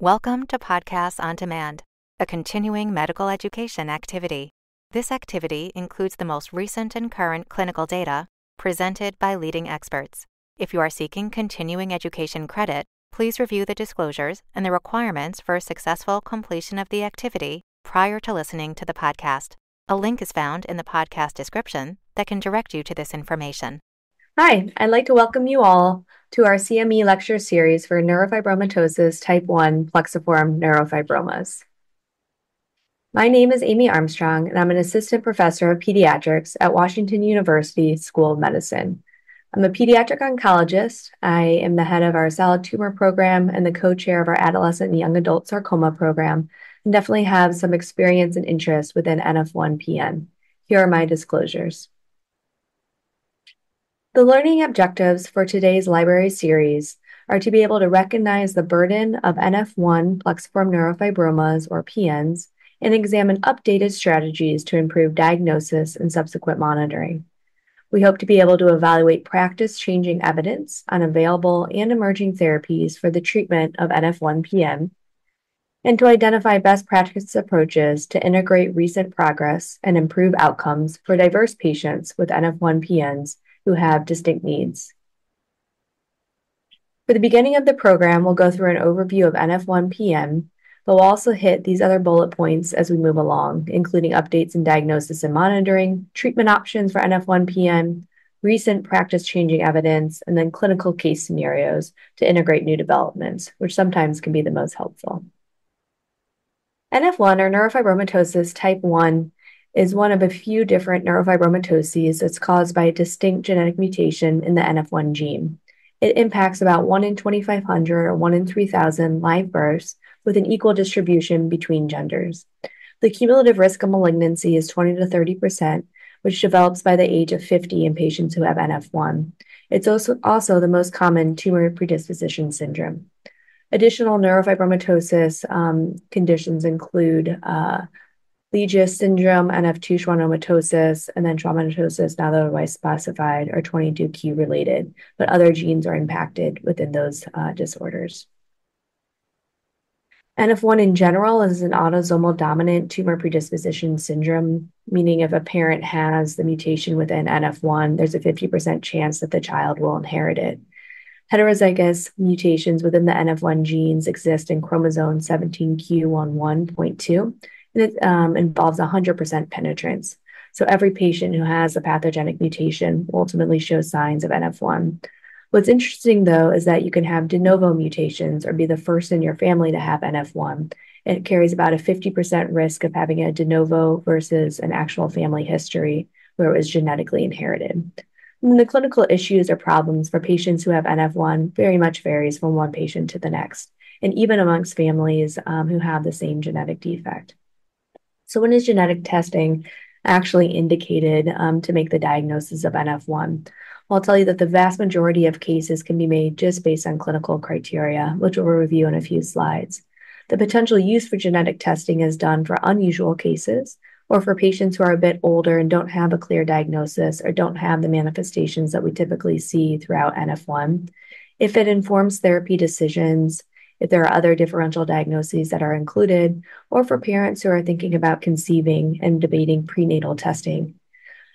Welcome to Podcasts on Demand, a continuing medical education activity. This activity includes the most recent and current clinical data presented by leading experts. If you are seeking continuing education credit, please review the disclosures and the requirements for successful completion of the activity prior to listening to the podcast. A link is found in the podcast description that can direct you to this information. Hi, I'd like to welcome you all to our CME lecture series for neurofibromatosis type 1 plexiform neurofibromas. My name is Amy Armstrong, and I'm an assistant professor of pediatrics at Washington University School of Medicine. I'm a pediatric oncologist. I am the head of our solid tumor program and the co chair of our adolescent and young adult sarcoma program, and definitely have some experience and interest within NF1PN. Here are my disclosures. The learning objectives for today's library series are to be able to recognize the burden of NF1 plexiform neurofibromas or PNs and examine updated strategies to improve diagnosis and subsequent monitoring. We hope to be able to evaluate practice changing evidence on available and emerging therapies for the treatment of NF1-PN and to identify best practice approaches to integrate recent progress and improve outcomes for diverse patients with NF1-PNs who have distinct needs. For the beginning of the program, we'll go through an overview of NF1-PN, but we'll also hit these other bullet points as we move along, including updates in diagnosis and monitoring, treatment options for NF1-PN, recent practice-changing evidence, and then clinical case scenarios to integrate new developments, which sometimes can be the most helpful. NF1 or neurofibromatosis type 1 is one of a few different neurofibromatoses that's caused by a distinct genetic mutation in the NF1 gene. It impacts about 1 in 2,500 or 1 in 3,000 live births with an equal distribution between genders. The cumulative risk of malignancy is 20 to 30%, which develops by the age of 50 in patients who have NF1. It's also, also the most common tumor predisposition syndrome. Additional neurofibromatosis um, conditions include uh, Legius syndrome, NF2 schwannomatosis, and then schwannomatosis, now otherwise specified, are 22q related, but other genes are impacted within those uh, disorders. NF1 in general is an autosomal dominant tumor predisposition syndrome, meaning if a parent has the mutation within NF1, there's a 50% chance that the child will inherit it. Heterozygous mutations within the NF1 genes exist in chromosome 17q11.2 and it um, involves 100% penetrance. So every patient who has a pathogenic mutation ultimately show signs of NF1. What's interesting though is that you can have de novo mutations or be the first in your family to have NF1. It carries about a 50% risk of having a de novo versus an actual family history where it was genetically inherited. And the clinical issues or problems for patients who have NF1 very much varies from one patient to the next, and even amongst families um, who have the same genetic defect. So, when is genetic testing actually indicated um, to make the diagnosis of NF1? Well, I'll tell you that the vast majority of cases can be made just based on clinical criteria, which we'll review in a few slides. The potential use for genetic testing is done for unusual cases or for patients who are a bit older and don't have a clear diagnosis or don't have the manifestations that we typically see throughout NF1. If it informs therapy decisions, if there are other differential diagnoses that are included, or for parents who are thinking about conceiving and debating prenatal testing.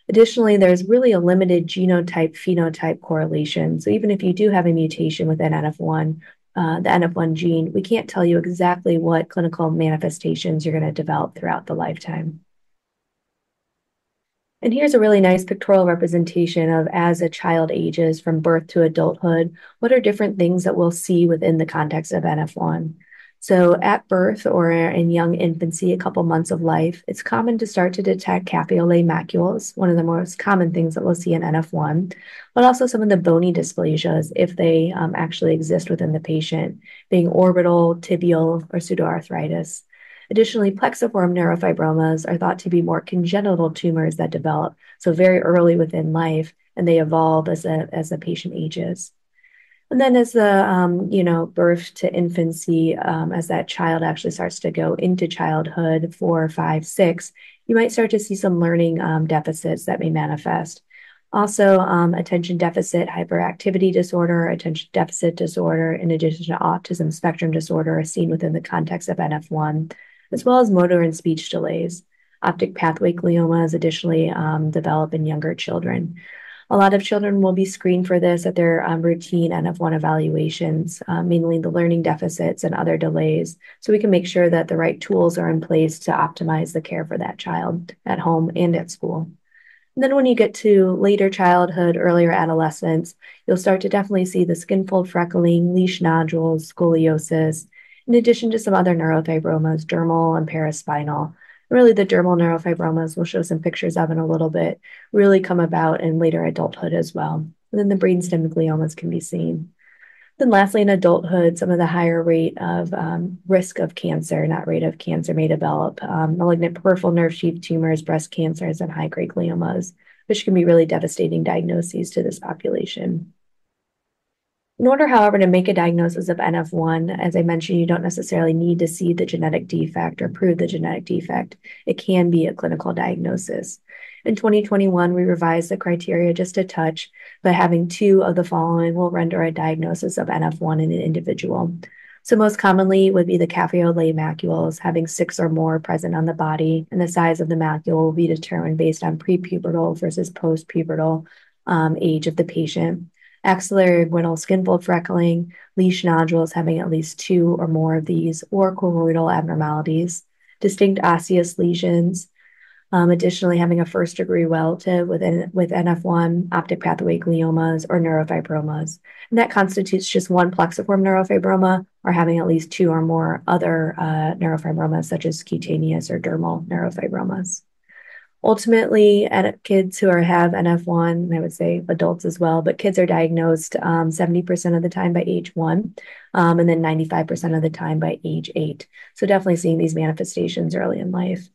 Additionally, there's really a limited genotype phenotype correlation. So even if you do have a mutation within NF1, uh, the NF1 gene, we can't tell you exactly what clinical manifestations you're going to develop throughout the lifetime. And here's a really nice pictorial representation of as a child ages from birth to adulthood, what are different things that we'll see within the context of NF1. So at birth or in young infancy, a couple months of life, it's common to start to detect cafe-au-lait macules, one of the most common things that we'll see in NF1, but also some of the bony dysplasias if they um, actually exist within the patient, being orbital, tibial, or pseudoarthritis. Additionally, plexiform neurofibromas are thought to be more congenital tumors that develop so very early within life, and they evolve as a as the patient ages. And then, as the um, you know birth to infancy, um, as that child actually starts to go into childhood, four, five, six, you might start to see some learning um, deficits that may manifest. Also, um, attention deficit hyperactivity disorder, attention deficit disorder, in addition to autism spectrum disorder, are seen within the context of NF1, as well as motor and speech delays. Optic pathway gliomas additionally um, develop in younger children. A lot of children will be screened for this at their um, routine NF1 evaluations, uh, mainly the learning deficits and other delays, so we can make sure that the right tools are in place to optimize the care for that child at home and at school. And then when you get to later childhood, earlier adolescence, you'll start to definitely see the skin fold freckling, Lisch nodules, scoliosis, in addition to some other neurofibromas, dermal and paraspinal. Really, the dermal neurofibromas, we'll show some pictures of in a little bit, really come about in later adulthood as well. And then the brainstem gliomas can be seen. Then lastly, in adulthood, some of the higher rate of um, risk of cancer, not rate of cancer, may develop um, malignant peripheral nerve sheath tumors, breast cancers, and high-grade gliomas, which can be really devastating diagnoses to this population. In order, however, to make a diagnosis of NF1, as I mentioned, you don't necessarily need to see the genetic defect or prove the genetic defect. It can be a clinical diagnosis. In 2021, we revised the criteria just a touch, but having two of the following will render a diagnosis of NF1 in an individual. So most commonly would be the café macules, having six or more present on the body, and the size of the macule will be determined based on prepubertal versus postpubertal um, age of the patient. Axillary inguinal skin fold freckling, Lisch nodules having at least two or more of these, or choroidal abnormalities, distinct osseous lesions, um, additionally, having a first degree relative within, with NF1, optic pathway gliomas, or neurofibromas. And that constitutes just one plexiform neurofibroma or having at least two or more other uh, neurofibromas, such as cutaneous or dermal neurofibromas. Ultimately, kids who are, have NF1, I would say adults as well, but kids are diagnosed um, 70% of the time by age one, um, and then 95% of the time by age eight. So definitely seeing these manifestations early in life.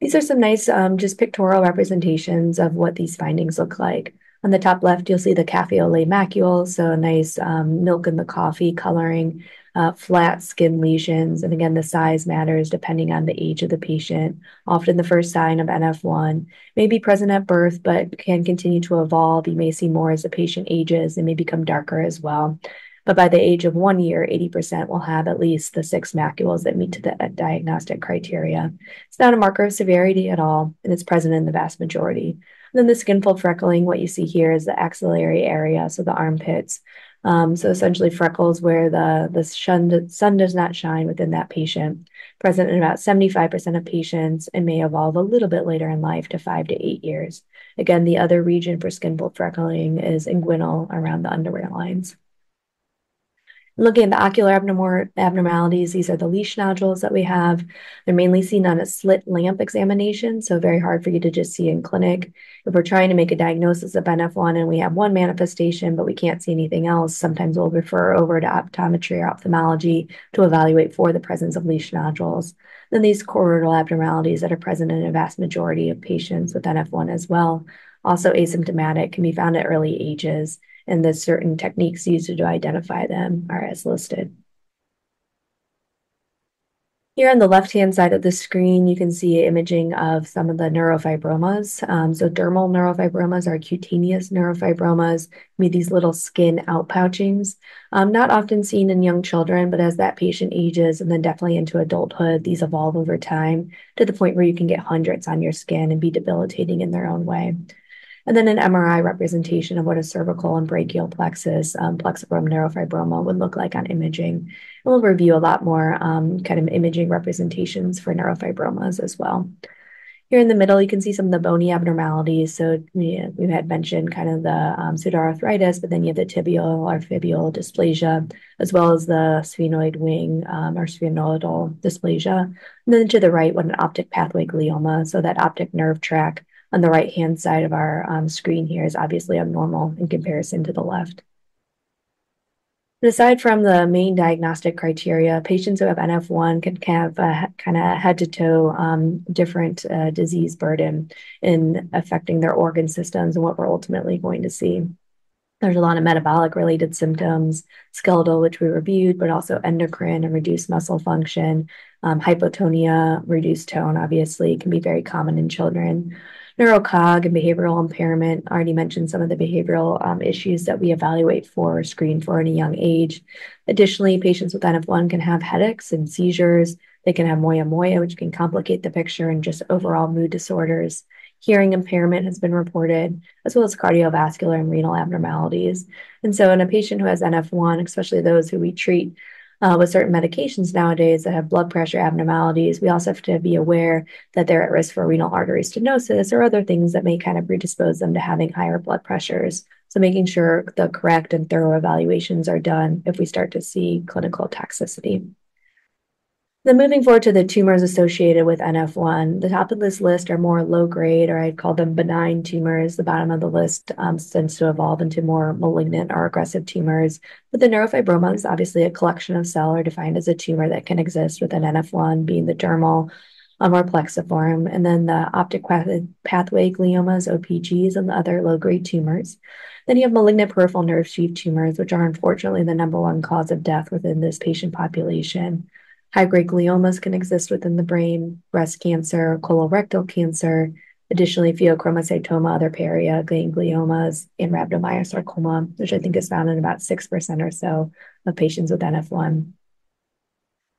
These are some nice um, just pictorial representations of what these findings look like. On the top left, you'll see the cafe au lait macule, so a nice um, milk in the coffee coloring, uh, flat skin lesions. And again, the size matters depending on the age of the patient. Often the first sign of NF1 may be present at birth, but can continue to evolve. You may see more as the patient ages and may become darker as well. But by the age of one year, 80% will have at least the six macules that meet the diagnostic criteria. It's not a marker of severity at all, and it's present in the vast majority. And then the skin fold freckling, what you see here is the axillary area, so the armpits. Um, so essentially freckles where the, the sun, sun does not shine within that patient, present in about 75% of patients and may evolve a little bit later in life to five to eight years. Again, the other region for skin fold freckling is inguinal around the underwear lines. Looking at the ocular abnormalities, these are the Lisch nodules that we have. They're mainly seen on a slit lamp examination, so very hard for you to just see in clinic. If we're trying to make a diagnosis of NF1 and we have one manifestation, but we can't see anything else, sometimes we'll refer over to optometry or ophthalmology to evaluate for the presence of Lisch nodules. Then these choroidal abnormalities that are present in a vast majority of patients with NF1 as well, also asymptomatic, can be found at early ages and the certain techniques used to identify them are as listed. Here on the left-hand side of the screen, you can see imaging of some of the neurofibromas. Um, so dermal neurofibromas are cutaneous neurofibromas, with these little skin outpouchings. Um, not often seen in young children, but as that patient ages and then definitely into adulthood, these evolve over time to the point where you can get hundreds on your skin and be debilitating in their own way and then an MRI representation of what a cervical and brachial plexus um, plexiform neurofibroma would look like on imaging. And we'll review a lot more um, kind of imaging representations for neurofibromas as well. Here in the middle, you can see some of the bony abnormalities. So we, we had mentioned kind of the um, pseudoarthritis, but then you have the tibial or fibular dysplasia, as well as the sphenoid wing um, or sphenoidal dysplasia. And then to the right, what an optic pathway glioma, so that optic nerve tract on the right-hand side of our um, screen here is obviously abnormal in comparison to the left. And aside from the main diagnostic criteria, patients who have NF1 can have a kind of head to toe um, different uh, disease burden in affecting their organ systems and what we're ultimately going to see. There's a lot of metabolic related symptoms, skeletal, which we reviewed, but also endocrine and reduced muscle function. Um, hypotonia, reduced tone, obviously, can be very common in children Neurocog and behavioral impairment, I already mentioned some of the behavioral um, issues that we evaluate for or screen for at a young age. Additionally, patients with NF1 can have headaches and seizures. They can have moyamoya, which can complicate the picture, and just overall mood disorders. Hearing impairment has been reported, as well as cardiovascular and renal abnormalities. And so, in a patient who has NF1, especially those who we treat Uh, with certain medications nowadays that have blood pressure abnormalities, we also have to be aware that they're at risk for renal artery stenosis or other things that may kind of predispose them to having higher blood pressures. So, making sure the correct and thorough evaluations are done if we start to see clinical toxicity. Then moving forward to the tumors associated with NF1, the top of this list are more low-grade, or I'd call them benign tumors. The bottom of the list um, tends to evolve into more malignant or aggressive tumors. But the neurofibroma is obviously a collection of cell or defined as a tumor that can exist within NF1, being the dermal um, or plexiform, and then the optic pathway gliomas, OPGs, and the other low-grade tumors. Then you have malignant peripheral nerve sheath tumors, which are unfortunately the number one cause of death within this patient population. High-grade gliomas can exist within the brain, breast cancer, colorectal cancer, additionally pheochromocytoma, other gangliomas, and rhabdomyosarcoma, which I think is found in about 6% or so of patients with NF1.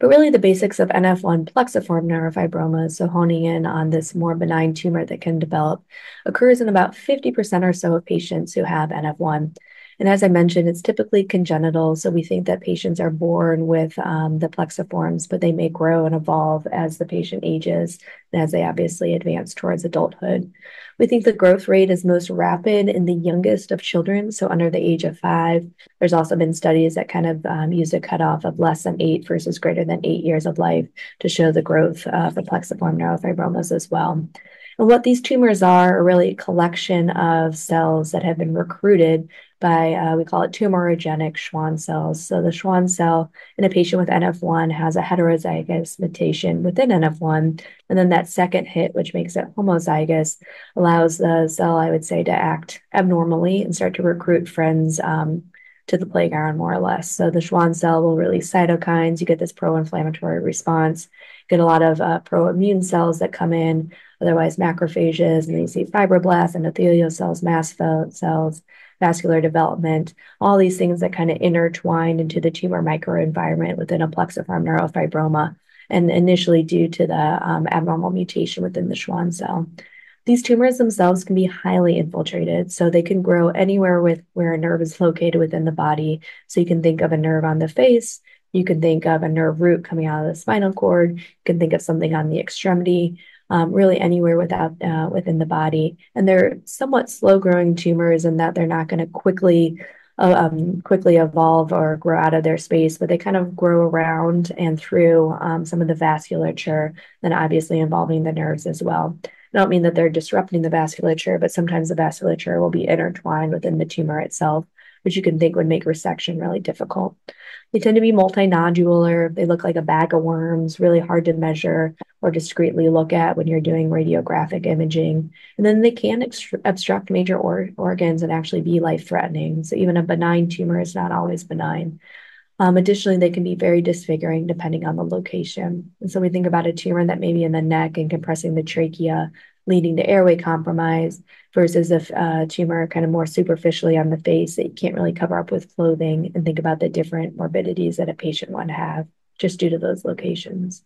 But really, the basics of NF1 plexiform neurofibromas, so honing in on this more benign tumor that can develop, occurs in about 50% or so of patients who have NF1. And as I mentioned, it's typically congenital, so we think that patients are born with um, the plexiforms, but they may grow and evolve as the patient ages and as they obviously advance towards adulthood. We think the growth rate is most rapid in the youngest of children, so under the age of five. There's also been studies that kind of um, use a cutoff of less than eight versus greater than eight years of life to show the growth of the plexiform neurofibromas as well. And what these tumors are are really a collection of cells that have been recruited by, uh, we call it tumorigenic Schwann cells. So the Schwann cell in a patient with NF1 has a heterozygous mutation within NF1, and then that second hit, which makes it homozygous, allows the cell, I would say, to act abnormally and start to recruit friends um, to the playground, more or less. So the Schwann cell will release cytokines. You get this pro-inflammatory response. Get a lot of uh, pro-immune cells that come in, otherwise macrophages, and then you see fibroblasts, endothelial cells, mast cells, vascular development, all these things that kind of intertwine into the tumor microenvironment within a plexiform neurofibroma, and initially due to the um, abnormal mutation within the Schwann cell. These tumors themselves can be highly infiltrated, so they can grow anywhere with where a nerve is located within the body. So you can think of a nerve on the face. You can think of a nerve root coming out of the spinal cord. You can think of something on the extremity, Um, really anywhere without uh, within the body. And they're somewhat slow-growing tumors in that they're not going to quickly uh, um, quickly evolve or grow out of their space, but they kind of grow around and through um, some of the vasculature, then obviously involving the nerves as well. I don't mean that they're disrupting the vasculature, but sometimes the vasculature will be intertwined within the tumor itself, which you can think would make resection really difficult. They tend to be multinodular. They look like a bag of worms, really hard to measure or discreetly look at when you're doing radiographic imaging. And then they can obstruct major organs and actually be life-threatening. So even a benign tumor is not always benign. Um, additionally, they can be very disfiguring depending on the location. And so we think about a tumor that may be in the neck and compressing the trachea, leading to airway compromise, versus a uh, tumor kind of more superficially on the face that you can't really cover up with clothing, and think about the different morbidities that a patient would have just due to those locations.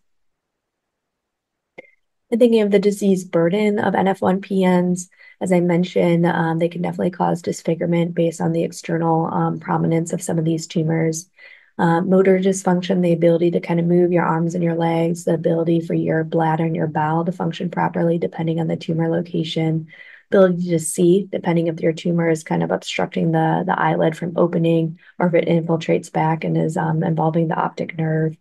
And thinking of the disease burden of NF1-PNs, as I mentioned, um, they can definitely cause disfigurement based on the external um, prominence of some of these tumors. Um, motor dysfunction, the ability to kind of move your arms and your legs, the ability for your bladder and your bowel to function properly depending on the tumor location, ability to see depending if your tumor is kind of obstructing the the eyelid from opening or if it infiltrates back and is um, involving the optic nerve,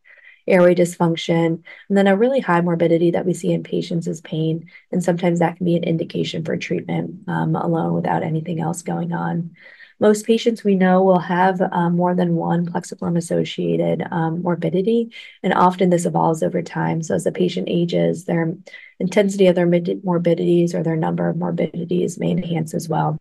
airway dysfunction, and then a really high morbidity that we see in patients is pain. And sometimes that can be an indication for treatment um, alone without anything else going on. Most patients we know will have um, more than one plexiform-associated um, morbidity, and often this evolves over time. So, as the patient ages, their intensity of their morbidities or their number of morbidities may enhance as well.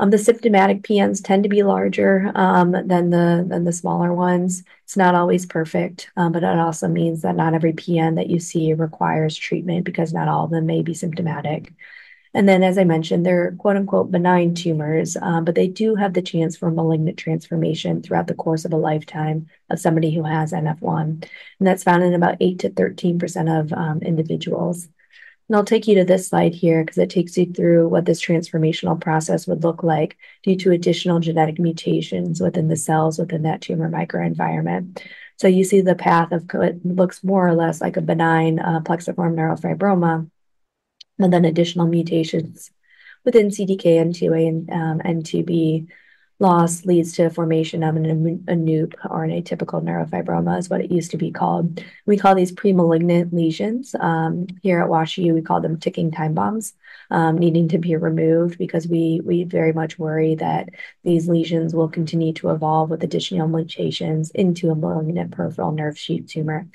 Um, the symptomatic PNs tend to be larger than the than the smaller ones. It's not always perfect, but it also means that not every PN that you see requires treatment because not all of them may be symptomatic. And then, as I mentioned, they're quote unquote benign tumors, um, but they do have the chance for malignant transformation throughout the course of a lifetime of somebody who has NF1. And that's found in about 8 to 13% of um, individuals. And I'll take you to this slide here because it takes you through what this transformational process would look like due to additional genetic mutations within the cells within that tumor microenvironment. So you see the path of it looks more or less like a benign uh, plexiform neurofibroma, and then additional mutations within CDKN2A and um, N2B loss leads to formation of an, a NUP or an atypical neurofibroma is what it used to be called. We call these pre-malignant lesions. Um, here at WashU, we call them ticking time bombs, um, needing to be removed because we we very much worry that these lesions will continue to evolve with additional mutations into a malignant peripheral nerve sheath tumor.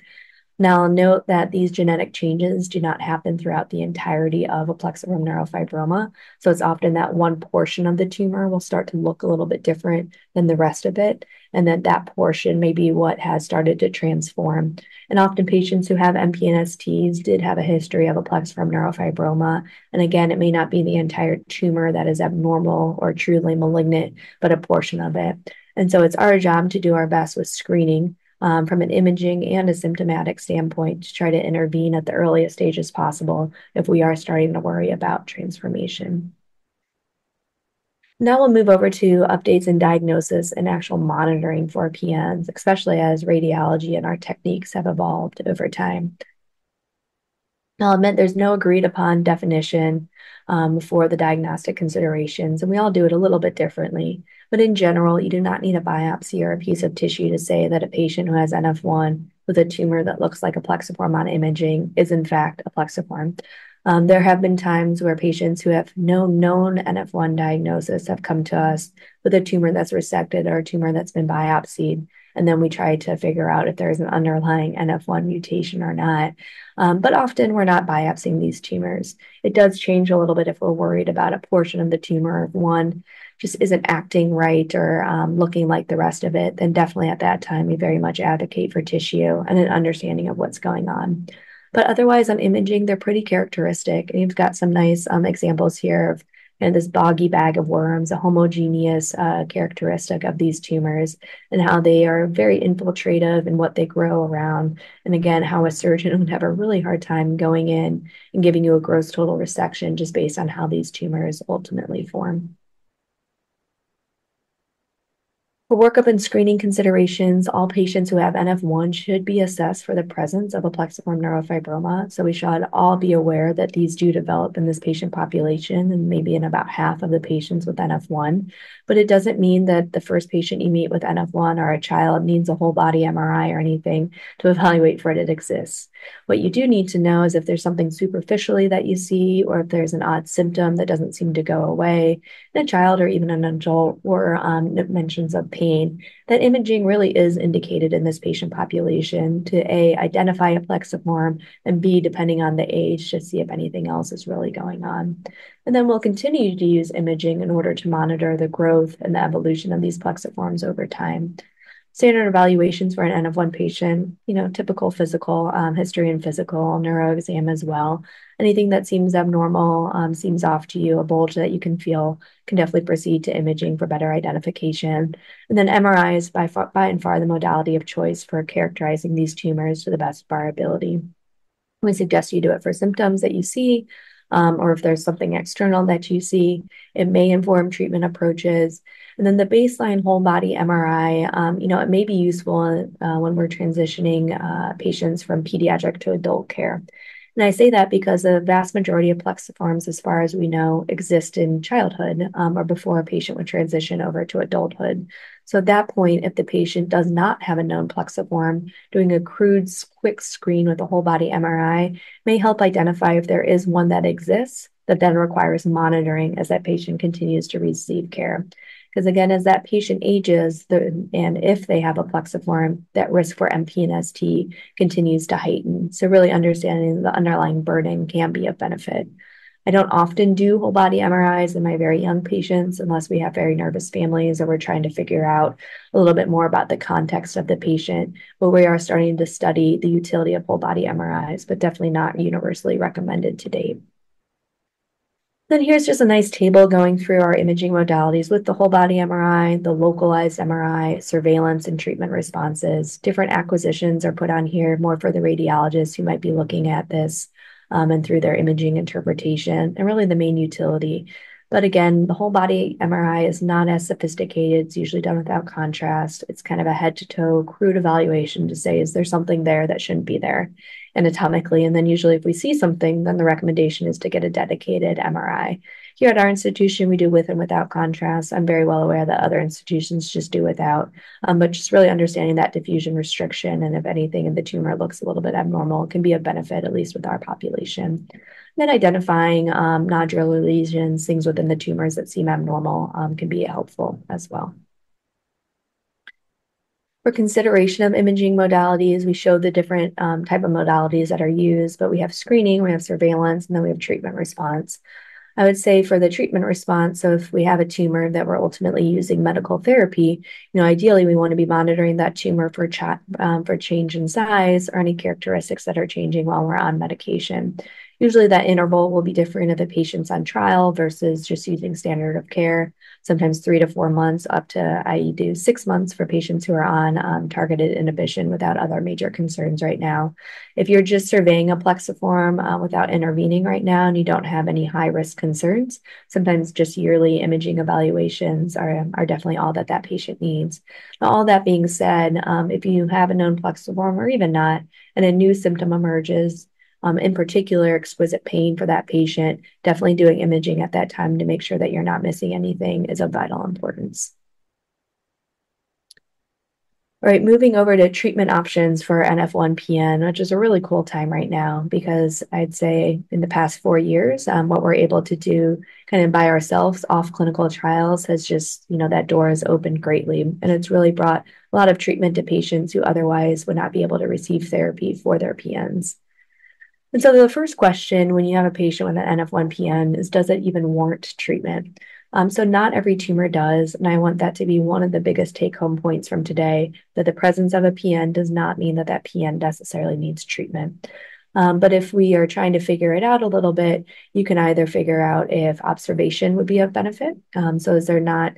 Now, note that these genetic changes do not happen throughout the entirety of a plexiform neurofibroma. So it's often that one portion of the tumor will start to look a little bit different than the rest of it. And then that portion may be what has started to transform. And often patients who have MPNSTs did have a history of a plexiform neurofibroma. And again, it may not be the entire tumor that is abnormal or truly malignant, but a portion of it. And so it's our job to do our best with screening um, from an imaging and a symptomatic standpoint to try to intervene at the earliest stages possible if we are starting to worry about transformation. Now we'll move over to updates in diagnosis and actual monitoring for PNs, especially as radiology and our techniques have evolved over time. I'll admit there's no agreed upon definition um, for the diagnostic considerations, and we all do it a little bit differently. But in general, you do not need a biopsy or a piece of tissue to say that a patient who has NF1 with a tumor that looks like a plexiform on imaging is in fact a plexiform. Um, there have been times where patients who have no known NF1 diagnosis have come to us with a tumor that's resected or a tumor that's been biopsied. And then we try to figure out if there's an underlying NF1 mutation or not. Um, but often we're not biopsying these tumors. It does change a little bit if we're worried about a portion of the tumor, one just isn't acting right or um, looking like the rest of it, then definitely at that time we very much advocate for tissue and an understanding of what's going on. But otherwise, on imaging, they're pretty characteristic. And you've got some nice um, examples here of and this boggy bag of worms, a homogeneous uh, characteristic of these tumors, and how they are very infiltrative in what they grow around. And again, how a surgeon would have a really hard time going in and giving you a gross total resection just based on how these tumors ultimately form. For workup and screening considerations, all patients who have NF1 should be assessed for the presence of a plexiform neurofibroma. So we should all be aware that these do develop in this patient population and maybe in about half of the patients with NF1. But it doesn't mean that the first patient you meet with NF1 or a child needs a whole body MRI or anything to evaluate for it, it exists. What you do need to know is if there's something superficially that you see, or if there's an odd symptom that doesn't seem to go away in a child or even an adult, or um, mentions of pain, that imaging really is indicated in this patient population to A, identify a plexiform, and B, depending on the age, to see if anything else is really going on. And then we'll continue to use imaging in order to monitor the growth and the evolution of these plexiforms over time standard evaluations for an NF1 patient, you know, typical physical um, history and physical neuro exam as well. Anything that seems abnormal, um, seems off to you, a bulge that you can feel, can definitely proceed to imaging for better identification. And then MRI is by far, by and far the modality of choice for characterizing these tumors to the best of our ability. We suggest you do it for symptoms that you see, um, or if there's something external that you see, it may inform treatment approaches. And then the baseline whole body MRI, um, you know, it may be useful uh, when we're transitioning uh, patients from pediatric to adult care. And I say that because the vast majority of plexiforms, as far as we know, exist in childhood um, or before a patient would transition over to adulthood. So at that point, if the patient does not have a known plexiform, doing a crude, quick screen with a whole body MRI may help identify if there is one that exists that then requires monitoring as that patient continues to receive care. Because again, as that patient ages, the, and if they have a plexiform, that risk for MPNST continues to heighten. So really understanding the underlying burden can be of benefit. I don't often do whole body MRIs in my very young patients unless we have very nervous families or we're trying to figure out a little bit more about the context of the patient. But we are starting to study the utility of whole body MRIs, but definitely not universally recommended to date. Then here's just a nice table going through our imaging modalities with the whole body MRI, the localized MRI, surveillance and treatment responses. Different acquisitions are put on here more for the radiologists who might be looking at this um, and through their imaging interpretation and really the main utility. But again, the whole body MRI is not as sophisticated. It's usually done without contrast. It's kind of a head to toe crude evaluation to say, is there something there that shouldn't be there? anatomically. And then usually if we see something, then the recommendation is to get a dedicated MRI. Here at our institution, we do with and without contrast. I'm very well aware that other institutions just do without, um, but just really understanding that diffusion restriction and if anything in the tumor looks a little bit abnormal can be a benefit, at least with our population. And then identifying um, nodular lesions, things within the tumors that seem abnormal um, can be helpful as well. For consideration of imaging modalities, we show the different um, type of modalities that are used, but we have screening, we have surveillance, and then we have treatment response. I would say for the treatment response, so if we have a tumor that we're ultimately using medical therapy, you know, ideally we want to be monitoring that tumor for ch- um, for change in size or any characteristics that are changing while we're on medication. Usually that interval will be different if the patient's on trial versus just using standard of care sometimes three to four months, up to I do six months for patients who are on um, targeted inhibition without other major concerns right now. If you're just surveying a plexiform uh, without intervening right now and you don't have any high risk concerns, sometimes just yearly imaging evaluations are, are definitely all that that patient needs. Now, all that being said, um, if you have a known plexiform or even not, and a new symptom emerges, um, in particular, exquisite pain for that patient, definitely doing imaging at that time to make sure that you're not missing anything is of vital importance. All right, moving over to treatment options for NF1-PN, which is a really cool time right now because I'd say in the past four years, um, what we're able to do kind of by ourselves off clinical trials has just, you know, that door has opened greatly. And it's really brought a lot of treatment to patients who otherwise would not be able to receive therapy for their PNs. And so the first question when you have a patient with an NF1-PN is, does it even warrant treatment? Um, so not every tumor does, and I want that to be one of the biggest take-home points from today, that the presence of a PN does not mean that that PN necessarily needs treatment. Um, but if we are trying to figure it out a little bit, you can either figure out if observation would be of benefit. Um, so is there not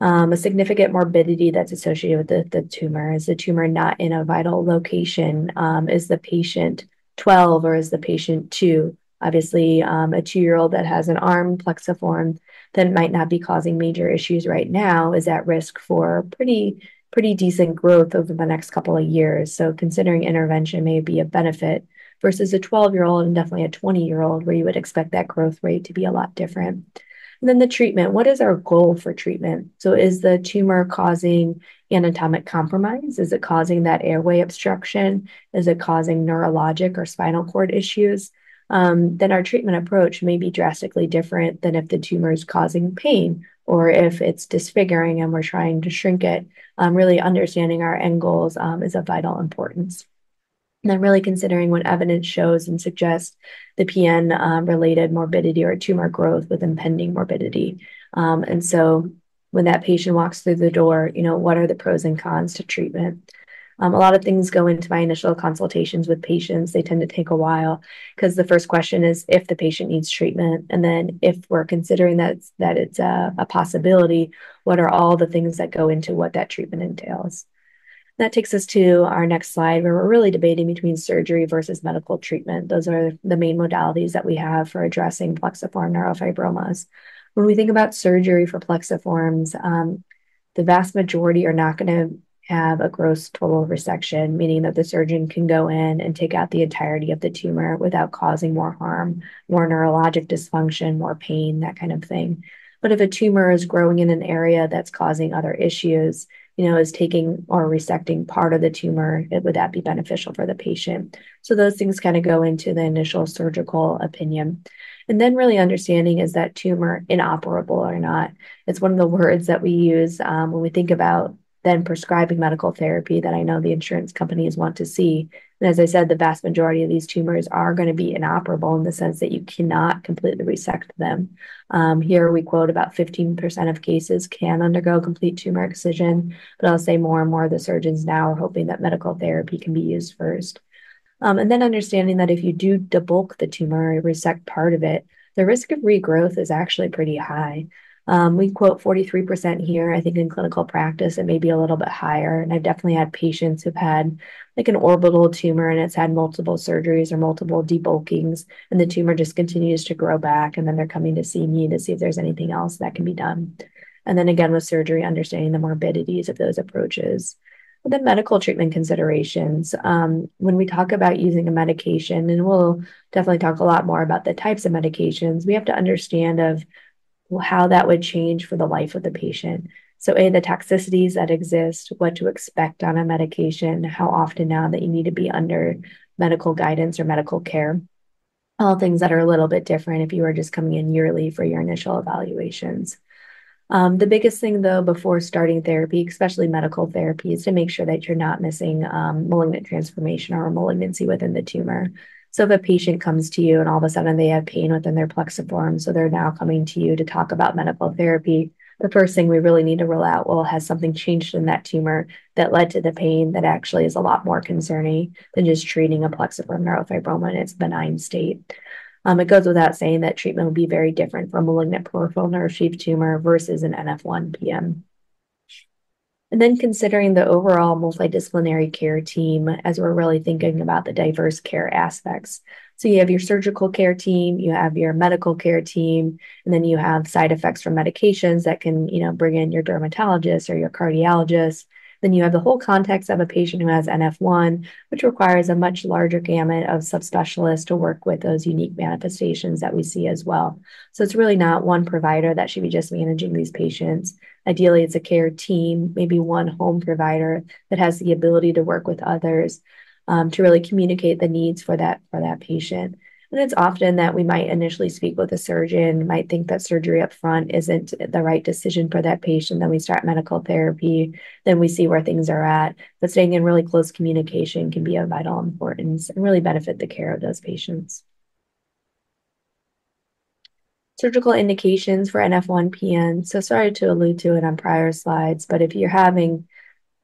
um, a significant morbidity that's associated with the, the tumor? Is the tumor not in a vital location? Um, is the patient 12 or is the patient two? Obviously, um, a two year old that has an arm plexiform that might not be causing major issues right now is at risk for pretty pretty decent growth over the next couple of years. So considering intervention may be a benefit versus a 12 year old and definitely a 20 year old where you would expect that growth rate to be a lot different. And then the treatment, what is our goal for treatment? So is the tumor causing anatomic compromise? Is it causing that airway obstruction? Is it causing neurologic or spinal cord issues? Um, then our treatment approach may be drastically different than if the tumor is causing pain or if it's disfiguring and we're trying to shrink it. Um, really understanding our end goals um, is of vital importance. And then really considering what evidence shows and suggests the PN um, related morbidity or tumor growth with impending morbidity. Um, and so when that patient walks through the door, you know, what are the pros and cons to treatment? Um, a lot of things go into my initial consultations with patients. They tend to take a while because the first question is if the patient needs treatment, and then if we're considering that that it's a, a possibility, what are all the things that go into what that treatment entails? That takes us to our next slide, where we're really debating between surgery versus medical treatment. Those are the main modalities that we have for addressing plexiform neurofibromas. When we think about surgery for plexiforms, um, the vast majority are not going to have a gross total resection, meaning that the surgeon can go in and take out the entirety of the tumor without causing more harm, more neurologic dysfunction, more pain, that kind of thing. But if a tumor is growing in an area that's causing other issues, you know, is taking or resecting part of the tumor, it, would that be beneficial for the patient? So those things kind of go into the initial surgical opinion. And then really understanding is that tumor inoperable or not? It's one of the words that we use um, when we think about then prescribing medical therapy that I know the insurance companies want to see. And as I said, the vast majority of these tumors are going to be inoperable in the sense that you cannot completely resect them. Um, here we quote about 15% of cases can undergo complete tumor excision, but I'll say more and more of the surgeons now are hoping that medical therapy can be used first. Um, and then understanding that if you do debulk the tumor or resect part of it, the risk of regrowth is actually pretty high. Um, we quote 43% here. I think in clinical practice, it may be a little bit higher. And I've definitely had patients who've had like an orbital tumor and it's had multiple surgeries or multiple debulkings, and the tumor just continues to grow back. And then they're coming to see me to see if there's anything else that can be done. And then again, with surgery, understanding the morbidities of those approaches. The medical treatment considerations. Um, when we talk about using a medication, and we'll definitely talk a lot more about the types of medications, we have to understand of how that would change for the life of the patient. So, A, the toxicities that exist, what to expect on a medication, how often now that you need to be under medical guidance or medical care. All things that are a little bit different if you are just coming in yearly for your initial evaluations. Um, the biggest thing, though, before starting therapy, especially medical therapy, is to make sure that you're not missing um, malignant transformation or malignancy within the tumor. So if a patient comes to you and all of a sudden they have pain within their plexiform, so they're now coming to you to talk about medical therapy, the first thing we really need to rule out, well, has something changed in that tumor that led to the pain that actually is a lot more concerning than just treating a plexiform neurofibroma in its benign state. Um, it goes without saying that treatment will be very different for malignant peripheral nerve sheath tumor versus an NF1 PN. And then considering the overall multidisciplinary care team as we're really thinking about the diverse care aspects. So you have your surgical care team, you have your medical care team, and then you have side effects from medications that can, you know, bring in your dermatologist or your cardiologist. Then you have the whole context of a patient who has NF1, which requires a much larger gamut of subspecialists to work with those unique manifestations that we see as well. So it's really not one provider that should be just managing these patients. Ideally, it's a care team, maybe one home provider that has the ability to work with others um, to really communicate the needs for that for that patient. And it's often that we might initially speak with a surgeon, might think that surgery up front isn't the right decision for that patient. Then we start medical therapy, then we see where things are at. But staying in really close communication can be of vital importance and really benefit the care of those patients. Surgical indications for NF1-PN. So sorry to allude to it on prior slides, but if you're having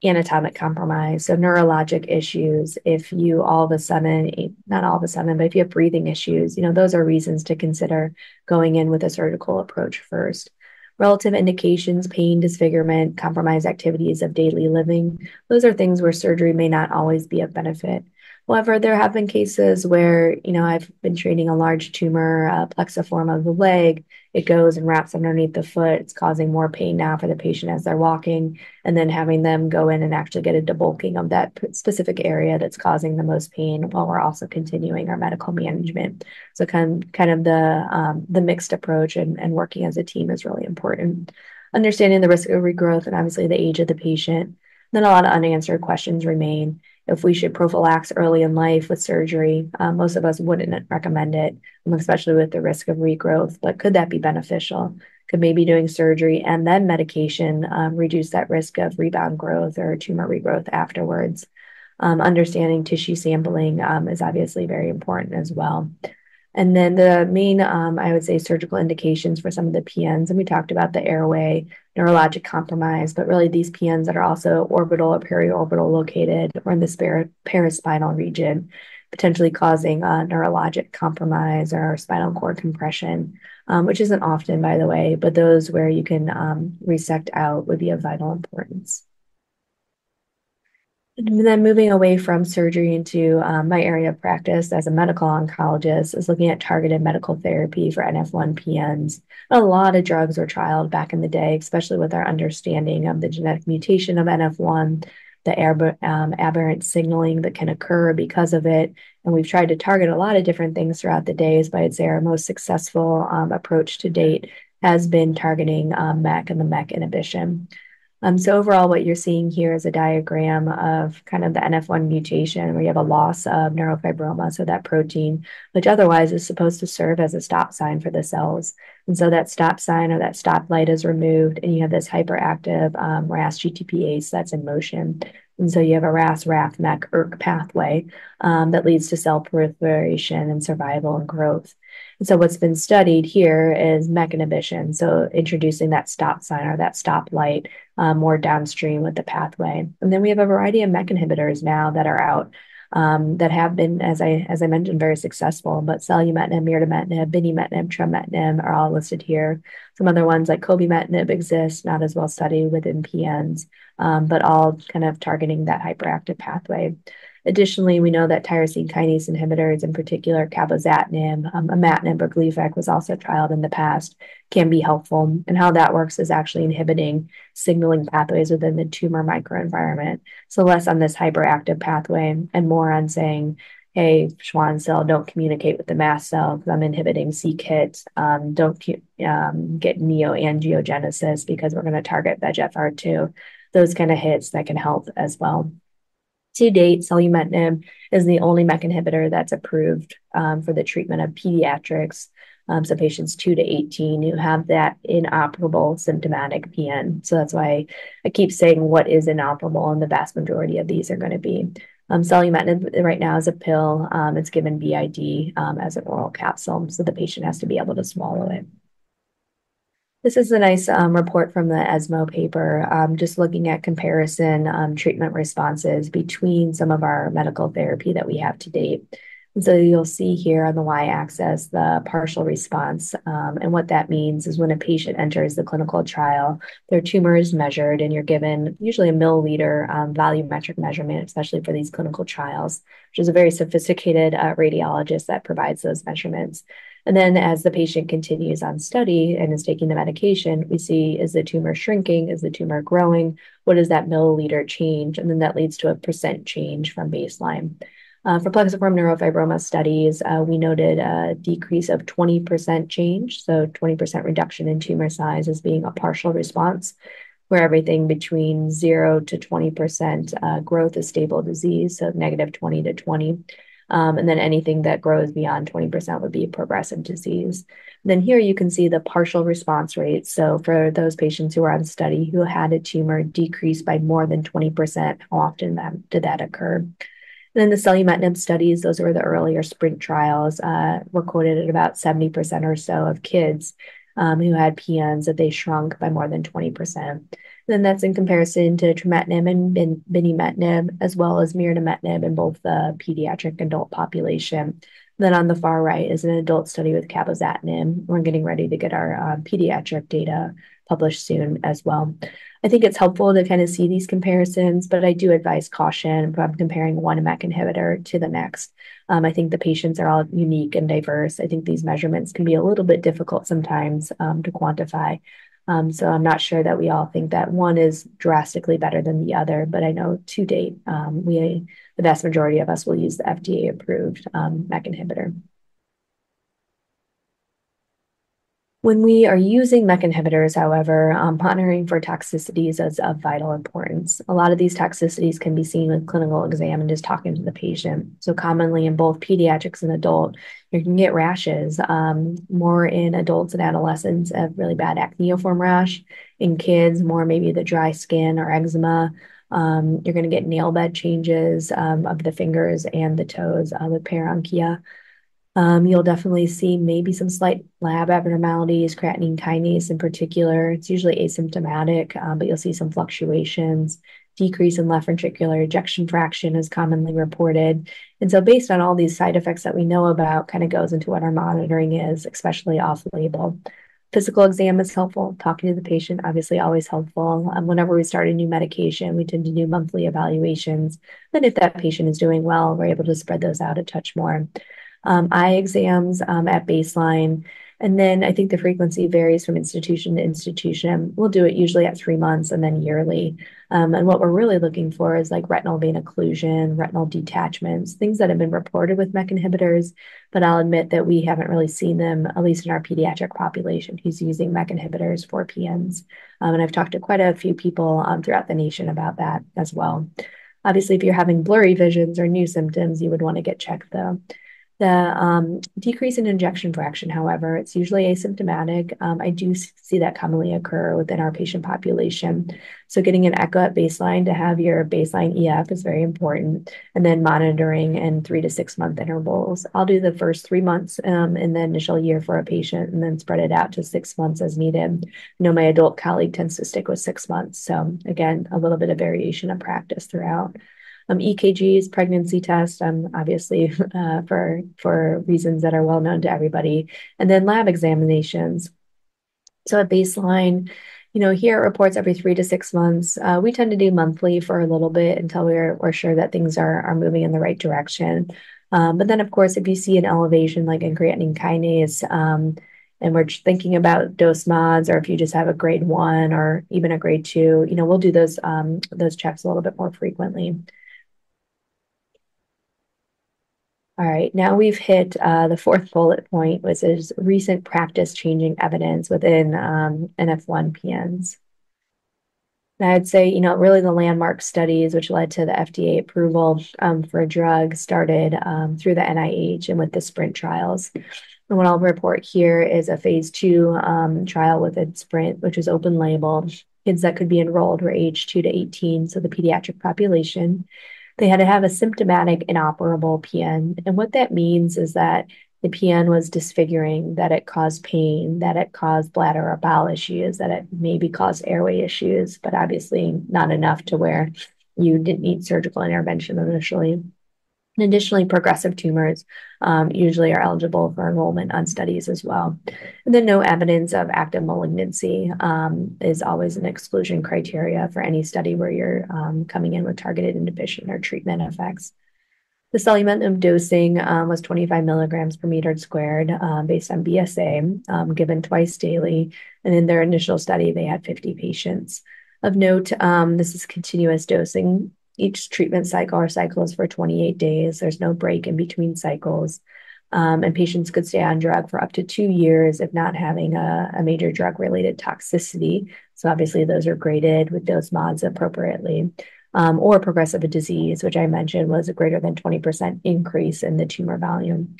anatomic compromise, so neurologic issues, if you all of a sudden, eh, not all of a sudden, but if you have breathing issues, you know, those are reasons to consider going in with a surgical approach first. Relative indications, pain, disfigurement, compromised activities of daily living, those are things where surgery may not always be of benefit. However, there have been cases where, you know, I've been treating a large tumor, a plexiform of the leg. It goes and wraps underneath the foot. It's causing more pain now for the patient as they're walking, and then having them go in and actually get a debulking of that specific area that's causing the most pain while we're also continuing our medical management. So kind kind of the um, the mixed approach and, and working as a team is really important. Understanding the risk of regrowth and obviously the age of the patient. Then a lot of unanswered questions remain if we should prophylax early in life with surgery. Um, most of us wouldn't recommend it, um, especially with the risk of regrowth. But could that be beneficial? Could maybe doing surgery and then medication um, reduce that risk of rebound growth or tumor regrowth afterwards? Um, understanding tissue sampling um, is obviously very important as well. And then the main, um, I would say, surgical indications for some of the PNs, and we talked about the airway, neurologic compromise, but really these PNs that are also orbital or periorbital located or in the paraspinal region, potentially causing uh, neurologic compromise or spinal cord compression, um, which isn't often, by the way, but those where you can um, resect out would be of vital importance. And then moving away from surgery into um, my area of practice as a medical oncologist is looking at targeted medical therapy for NF1 PNs. A lot of drugs were trialed back in the day, especially with our understanding of the genetic mutation of NF1, the um, aberrant signaling that can occur because of it. And we've tried to target a lot of different things throughout the days, but I'd say our most successful um, approach to date has been targeting um, MEK and the MEK inhibition. Um, so overall, what you're seeing here is a diagram of kind of the NF1 mutation where you have a loss of neurofibromin, so that protein, which otherwise is supposed to serve as a stop sign for the cells. And so that stop sign or that stop light is removed, and you have this hyperactive um, RAS GTPase that's in motion. And so you have a RAS, RAF, MEK, ERK pathway um, that leads to cell proliferation and survival and growth. And so what's been studied here is MEK inhibition, so introducing that stop sign or that stop light um, more downstream with the pathway. And then we have a variety of MEK inhibitors now that are out. that have been, as I as I mentioned, very successful. But selumetinib, mirdametinib, binimetinib, trametinib are all listed here. Some other ones like cobimetinib exist, not as well studied within PNs, but all kind of targeting that hyperactive pathway. Additionally, we know that tyrosine kinase inhibitors, in particular cabozantinib, um, imatinib, or Gleevec was also trialed in the past, can be helpful. And how that works is actually inhibiting signaling pathways within the tumor microenvironment. So less on this hyperactive pathway and more on saying, "Hey, Schwann cell, don't communicate with the mast cell because I'm inhibiting c-Kit. Um, don't um, get neoangiogenesis because we're going to target VEGFR2." Those kind of hits that can help as well. To date, selumetinib is the only MEK inhibitor that's approved um, for the treatment of pediatrics, um, so patients 2 to 18 who have that inoperable symptomatic PN. So that's why I keep saying what is inoperable, and the vast majority of these are going to be. Um, selumetinib right now is a pill. It's given BID as an oral capsule, so the patient has to be able to swallow it. This is a nice um, report from the ESMO paper, um, just looking at comparison um, treatment responses between some of our medical therapy that we have to date. And so you'll see here on the Y-axis the partial response. And what that means is when a patient enters the clinical trial, their tumor is measured, and you're given usually a milliliter volumetric measurement, especially for these clinical trials, which is a very sophisticated uh, radiologist that provides those measurements. And then as the patient continues on study and is taking the medication, we see, is the tumor shrinking? Is the tumor growing? What is that milliliter change? And then that leads to a percent % change from baseline. Uh, for plexiform neurofibroma studies, uh, we noted a decrease of 20% change, so 20% reduction in tumor size as being a partial response, where everything between 0 to 20% uh, growth is stable disease, so -20 to 20. Um, and then anything that grows beyond 20% would be progressive disease. Then here you can see the partial response rate. So for those patients who are on study who had a tumor decrease by more than 20%, how often did that occur? Then the selumetinib studies, those were the earlier SPRINT trials, uh, were quoted at about 70% or so of kids um, who had PNs that they shrunk by more than 20%. Then that's in comparison to trametinib and binimetinib, as well as mirdametinib in both the pediatric adult population. Then on the far right is an adult study with cabozantinib. We're getting ready to get our uh, pediatric data published soon as well. I think it's helpful to kind of see these comparisons, but I do advise caution from comparing one MEK inhibitor to the next. Um, I think the patients are all unique and diverse. I think these measurements can be a little bit difficult sometimes um, to quantify. Um, so I'm not sure that we all think that one is drastically better than the other, but I know to date, um, we, the vast majority of us will use the FDA-approved um, MEK inhibitor. When we are using MEK inhibitors, however, um, monitoring for toxicities is of vital importance. A lot of these toxicities can be seen with clinical exam and just talking to the patient. So commonly in both pediatrics and adult, you can get rashes, um, more in adults and adolescents, a really bad acneiform rash. In kids, more maybe the dry skin or eczema. Um, you're going to get nail bed changes of the fingers and the toes uh, with paronychia. You'll definitely see maybe some slight lab abnormalities, creatinine kinase in particular. It's usually asymptomatic, um, but you'll see some fluctuations. Decrease in left ventricular ejection fraction is commonly reported. And so based on all these side effects that we know about, kind of goes into what our monitoring is, especially off-label. Physical exam is helpful. Talking to the patient, obviously always helpful. Um, whenever we start a new medication, we tend to do monthly evaluations. Then if that patient is doing well, we're able to spread those out a touch more. Um, eye exams um, at baseline. And then I think the frequency varies from institution to institution. We'll do it usually at three months and then yearly. Um, and what we're really looking for is like retinal vein occlusion, retinal detachments, things that have been reported with MEK inhibitors, but I'll admit that we haven't really seen them, at least in our pediatric population who's using MEK inhibitors for PNs. And I've talked to quite a few people throughout the nation about that as well. Obviously, if you're having blurry visions or new symptoms, you would want to get checked, though. The um, decrease in ejection fraction, however, it's usually asymptomatic. Um, I do see that commonly occur within our patient population. So getting an echo at baseline to have your baseline EF is very important. And then monitoring in three to six-month intervals. I'll do the first three months um, in the initial year for a patient and then spread it out to six months as needed. I know my adult colleague tends to stick with six months. So again, a little bit of variation of practice throughout. Um, EKGs, pregnancy tests, um, obviously, uh, for for reasons that are well known to everybody, and then lab examinations. So at baseline, you know, here it reports every three to six months. Uh, we tend to do monthly for a little bit until we're we're sure that things are are moving in the right direction. Um, but then, of course, if you see an elevation like in creatinine kinase, um, and we're thinking about dose mods, or if you just have a grade one or even a grade two, you know, we'll do those um, those checks a little bit more frequently. All right, now we've hit uh, the fourth bullet point, which is recent practice-changing evidence within um, NF1-PNs. I'd say, you know, really the landmark studies, which led to the FDA approval um, for a drug, started um, through the NIH and with the SPRINT trials. And what I'll report here is a phase II trial within SPRINT, which is open label. Kids that could be enrolled were aged two to 18, so the pediatric population. They had to have a symptomatic inoperable PN, and what that means is that the PN was disfiguring, that it caused pain, that it caused bladder or bowel issues, that it maybe caused airway issues, but obviously not enough to where you didn't need surgical intervention initially. Additionally, progressive tumors um, usually are eligible for enrollment on studies as well. And then, no evidence of active malignancy um, is always an exclusion criteria for any study where you're um, coming in with targeted inhibition or treatment effects. The selumetinib dosing was 25 milligrams per meter squared, based on BSA, given twice daily, and in their initial study, they had 50 patients. Of note, this is continuous dosing. Each treatment cycle or cycle is for 28 days. There's no break in between cycles, um, and patients could stay on drug for up to two years if not having a major drug-related toxicity. So, obviously, those are graded with dose mods appropriately, um, or progressive disease, which I mentioned was a greater than 20% increase in the tumor volume.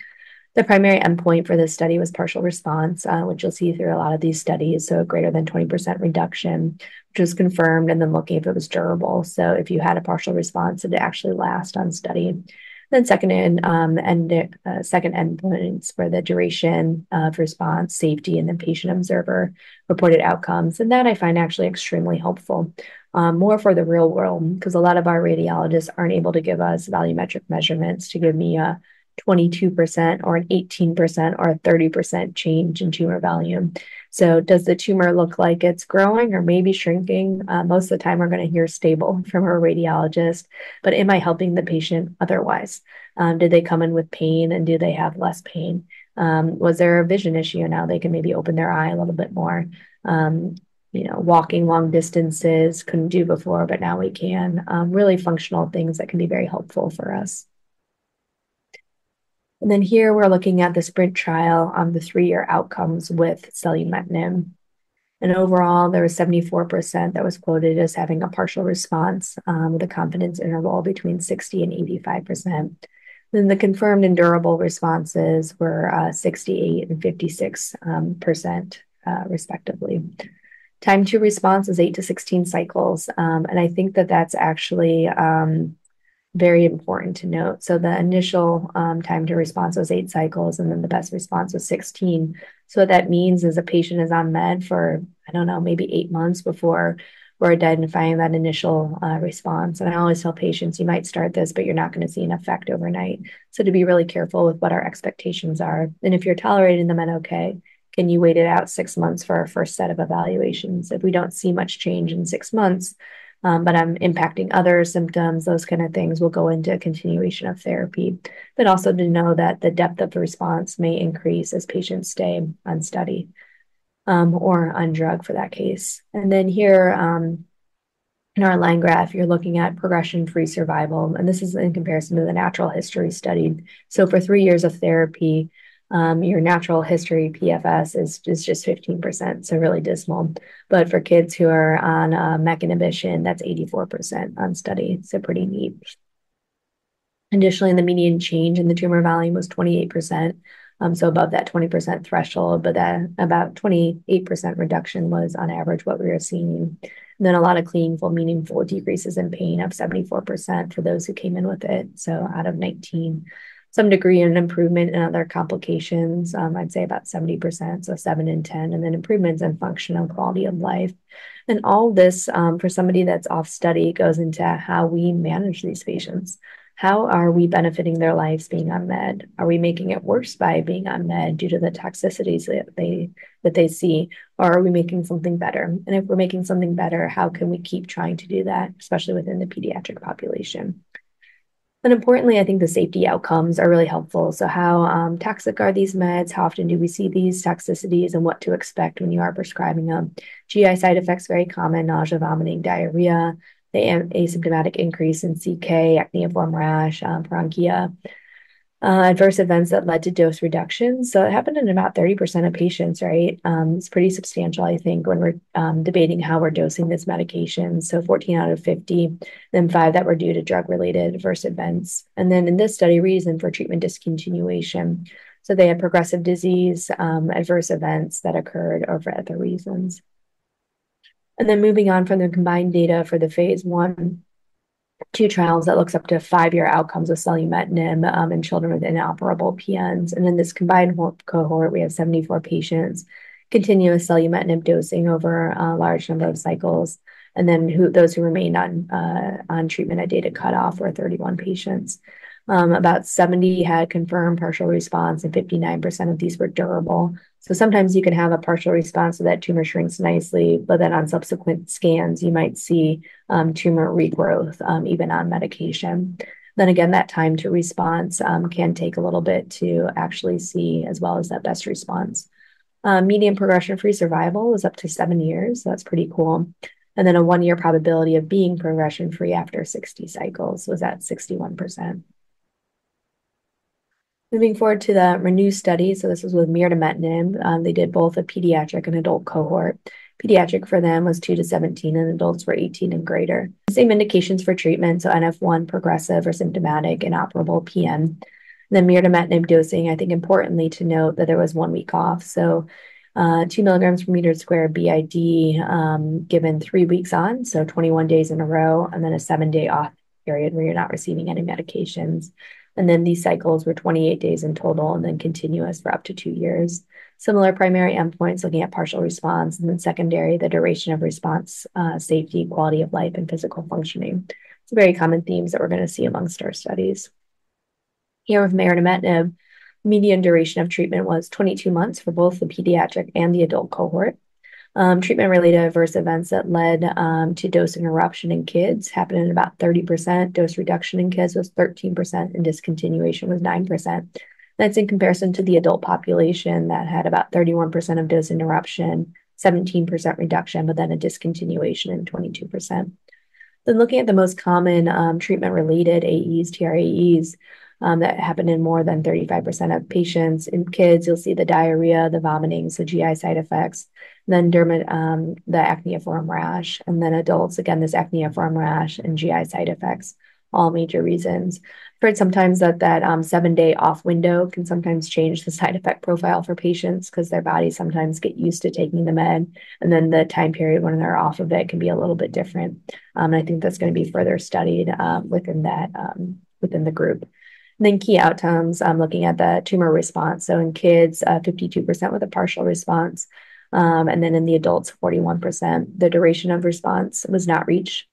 The primary endpoint for this study was partial response, uh, which you'll see through a lot of these studies, so a greater than 20% reduction, which was confirmed, and then looking if it was durable. So if you had a partial response, did it actually last on study? then Second in um, end uh, second endpoints for the duration of response, safety, and then patient observer-reported outcomes. And that I find actually extremely helpful, um, more for the real world because a lot of our radiologists aren't able to give us volumetric measurements to give me a 22% or an 18% or a 30% change in tumor volume. So, does the tumor look like it's growing or maybe shrinking? Uh, most of the time, we're gonna hear stable from our radiologist, but am I helping the patient otherwise? Um, did they come in with pain, and do they have less pain? Um, was there a vision issue, now they can maybe open their eye a little bit more? Um, you know, walking long distances, couldn't do before, but now we can. Really functional things that can be very helpful for us. And then here we're looking at the SPRINT trial on the three-year outcomes with selumetinib. And overall, there was 74% that was quoted as having a partial response, um, with a confidence interval between 60 and 85%. Then the confirmed and durable responses were uh, 68 and 56%, um, uh, respectively. Time to response is eight to 16 cycles, um, and I think that that's actually very important to note. So the initial um, time to response was eight cycles, and then the best response was 16. What that means is a patient is on med for, I don't know, maybe eight months before we're identifying that initial uh, response. And I always tell patients, "You might start this, but you're not gonna see an effect overnight." So to be really careful with what our expectations are, and if you're tolerating the med okay, can you wait it out six months for our first set of evaluations? If we don't see much change in six months, Um, but I'm impacting other symptoms, those kind of things, we'll go into a continuation of therapy. But also to know that the depth of the response may increase as patients stay on study, um, or on drug for that case. And then here, um, in our line graph, you're looking at progression-free survival, and this is in comparison to the natural history study. So for three years of therapy, Um, your natural history PFS is is just 15%, so really dismal. But for kids who are on MEK inhibition, that's 84% on study, so pretty neat. Additionally, the median change in the tumor volume was 28%, um, so above that 20% threshold, but then about 28% reduction was on average what we were seeing. And then a lot of clinical meaningful decreases in pain of 74% for those who came in with it, so out of 19. Some degree in improvement in other complications. Um, I'd say about 70%, so seven in 10, and then improvements in function and quality of life. And all this, um, for somebody that's off study, goes into how we manage these patients. How are we benefiting their lives being on med? Are we making it worse by being on med due to the toxicities that they that they see, or are we making something better? And if we're making something better, how can we keep trying to do that, especially within the pediatric population? But importantly, I think the safety outcomes are really helpful. So how um, toxic are these meds? How often do we see these toxicities, and what to expect when you are prescribing them? GI side effects, very common: nausea, vomiting, diarrhea, the asymptomatic increase in CK, acneiform rash, um, paronychia, Uh, adverse events that led to dose reductions. So it happened in about 30% of patients, right? Um, it's pretty substantial, I think, when we're um, debating how we're dosing this medication. So 14 out of 50, then five that were due to drug-related adverse events. And then in this study, reason for treatment discontinuation. So they had progressive disease, um, adverse events that occurred or for other reasons. And then moving on from the combined data for the phase I/II trials that looks up to five-year outcomes of selumetinib um, in children with inoperable PNs. And in this combined cohort, we have 74 patients, continuous selumetinib dosing over a large number of cycles. And then who, those who remained on uh, on treatment at data cutoff were 31 patients. Um, about 70 had confirmed partial response, and 59% of these were durable. So sometimes you can have a partial response so that tumor shrinks nicely, but then on subsequent scans, you might see um, tumor regrowth um, even on medication. Then again, that time to response um, can take a little bit to actually see, as well as that best response. Uh, median progression-free survival is up to seven years. So that's pretty cool. And then a one-year probability of being progression-free after 60 cycles was at 61%. Moving forward to the ReNeu study. So this was with mirdametinib. Um, they did both a pediatric and adult cohort. Pediatric for them was 2 to 17, and adults were 18 and greater. Same indications for treatment, so NF1, progressive or symptomatic inoperable PN. The Mirdametinib dosing, I think importantly to note that there was one week off. so uh, 2 milligrams per meter squared BID um, given three weeks on, so 21 days in a row, and then a seven-day off period where you're not receiving any medications. And then these cycles were 28 days in total and then continuous for up to two years. Similar primary endpoints looking at partial response, and then secondary, the duration of response, uh, safety, quality of life, and physical functioning. It's very common themes that we're going to see amongst our studies. Here with mirdametinib, median duration of treatment was 22 months for both the pediatric and the adult cohort. Um, treatment-related adverse events that led um, to dose interruption in kids happened in about 30%. Dose reduction in kids was 13%, and discontinuation was 9%. That's in comparison to the adult population that had about 31% of dose interruption, 17% reduction, but then a discontinuation in 22%. Then looking at the most common um, treatment-related AEs, TRAEs, that happened in more than 35% of patients. In kids, you'll see the diarrhea, the vomiting, so GI side effects, then um, the acneiform rash. And then adults, again, this acneiform rash and GI side effects, all major reasons. I've heard sometimes that that um, seven-day off window can sometimes change the side effect profile for patients because their bodies sometimes get used to taking the med, and then the time period when they're off of it can be a little bit different. Um, I think that's going to be further studied within that within the group. And then key outcomes, I'm um, looking at the tumor response. So in kids, uh, 52% with a partial response, Um, and then in the adults, 41%. The duration of response was not reached.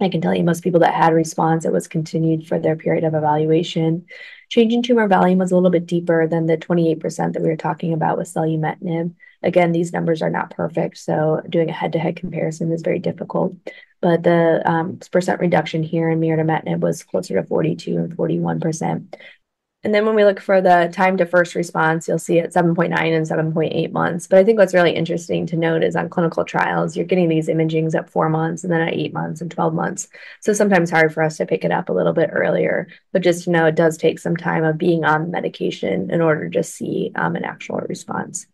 I can tell you most people that had response, it was continued for their period of evaluation. Change in tumor volume was a little bit deeper than the 28% that we were talking about with selumetinib. Again, these numbers are not perfect, so doing a head-to-head comparison is very difficult. But the um, percent reduction here in mirdametinib was closer to 42 and 41%. And then when we look for the time to first response, you'll see it 7.9 and 7.8 months. But I think what's really interesting to note is on clinical trials, you're getting these imagings at four months and then at eight months and 12 months. So sometimes hard for us to pick it up a little bit earlier. But just to know it does take some time of being on medication in order to see um, an actual response.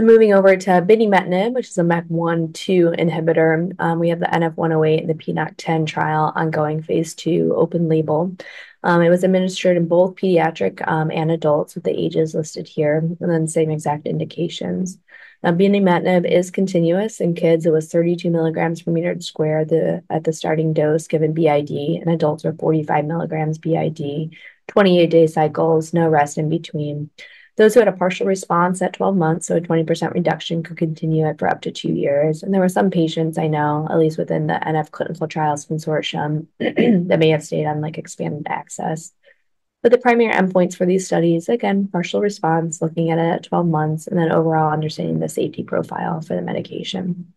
Moving over to binimetinib, which is a MEK1/2 inhibitor. Um, we have the NF108 and the PNOC10 trial ongoing phase two open label. Um, it was administered in both pediatric um, and adults with the ages listed here, and then same exact indications. Now, binimetinib is continuous. In kids, it was 32 milligrams per meter squared at the starting dose given BID. and adults, were 45 milligrams BID, 28-day cycles, no rest in between. Those who had a partial response at 12 months, so a 20% reduction, could continue it for up to two years. And there were some patients I know, at least within the NF Clinical Trials Consortium, that may have stayed on like expanded access. But the primary endpoints for these studies, again, partial response, looking at it at 12 months, and then overall understanding the safety profile for the medication.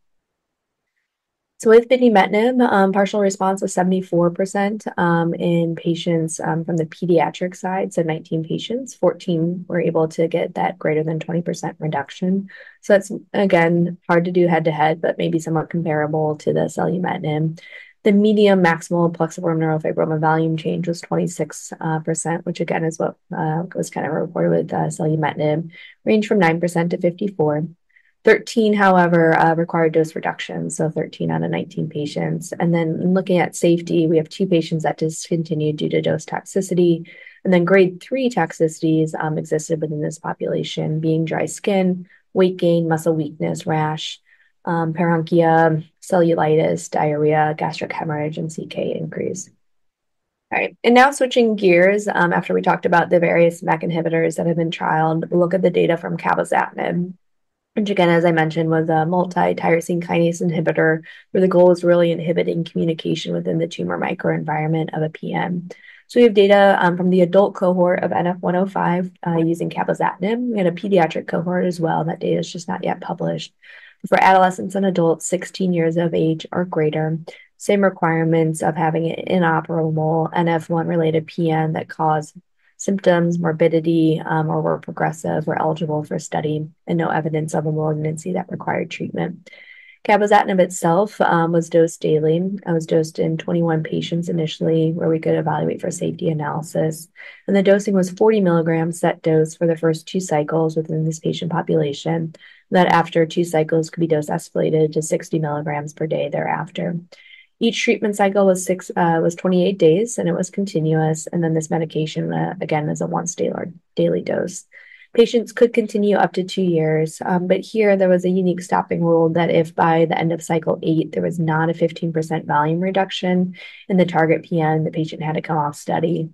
So with binimetinib, um, partial response was 74% um, in patients um, from the pediatric side, so 19 patients. 14 were able to get that greater than 20% reduction. So that's, again, hard to do head-to-head, but maybe somewhat comparable to the selumetinib. The median maximal plexiform neurofibroma volume change was 26%, uh, which again is what uh, was kind of reported with uh, selumetinib, ranged from 9%-54%. 13, however, uh, required dose reduction, so 13 out of 19 patients. And then looking at safety, we have two patients that discontinued due to dose toxicity. And then grade 3 toxicities um, existed within this population, being dry skin, weight gain, muscle weakness, rash, um, paronychia, cellulitis, diarrhea, gastric hemorrhage, and CK increase. All right. And now switching gears, um, after we talked about the various MEK inhibitors that have been trialed, we'll look at the data from cabozantinib, which again, as I mentioned, was a multi-tyrosine kinase inhibitor where the goal was really inhibiting communication within the tumor microenvironment of a PN. So we have data um, from the adult cohort of NF105 uh, using cabozantinib. We had a pediatric cohort as well. That data is just not yet published. For adolescents and adults 16 years of age or greater, same requirements of having an inoperable NF1-related PN that caused symptoms, morbidity, um, or were progressive were eligible for study, and no evidence of a malignancy that required treatment. Cabozantinib itself um, was dosed daily. It was dosed in 21 patients initially where we could evaluate for safety analysis. And the dosing was 40 milligrams set dose for the first two cycles within this patient population. That after two cycles, could be dose escalated to 60 milligrams per day thereafter. Each treatment cycle was six uh, was 28 days, and it was continuous. And then this medication, uh, again, is a once-daily daily dose. Patients could continue up to two years. Um, but here, there was a unique stopping rule that if by the end of cycle eight, there was not a 15% volume reduction in the target PN, the patient had to come off study.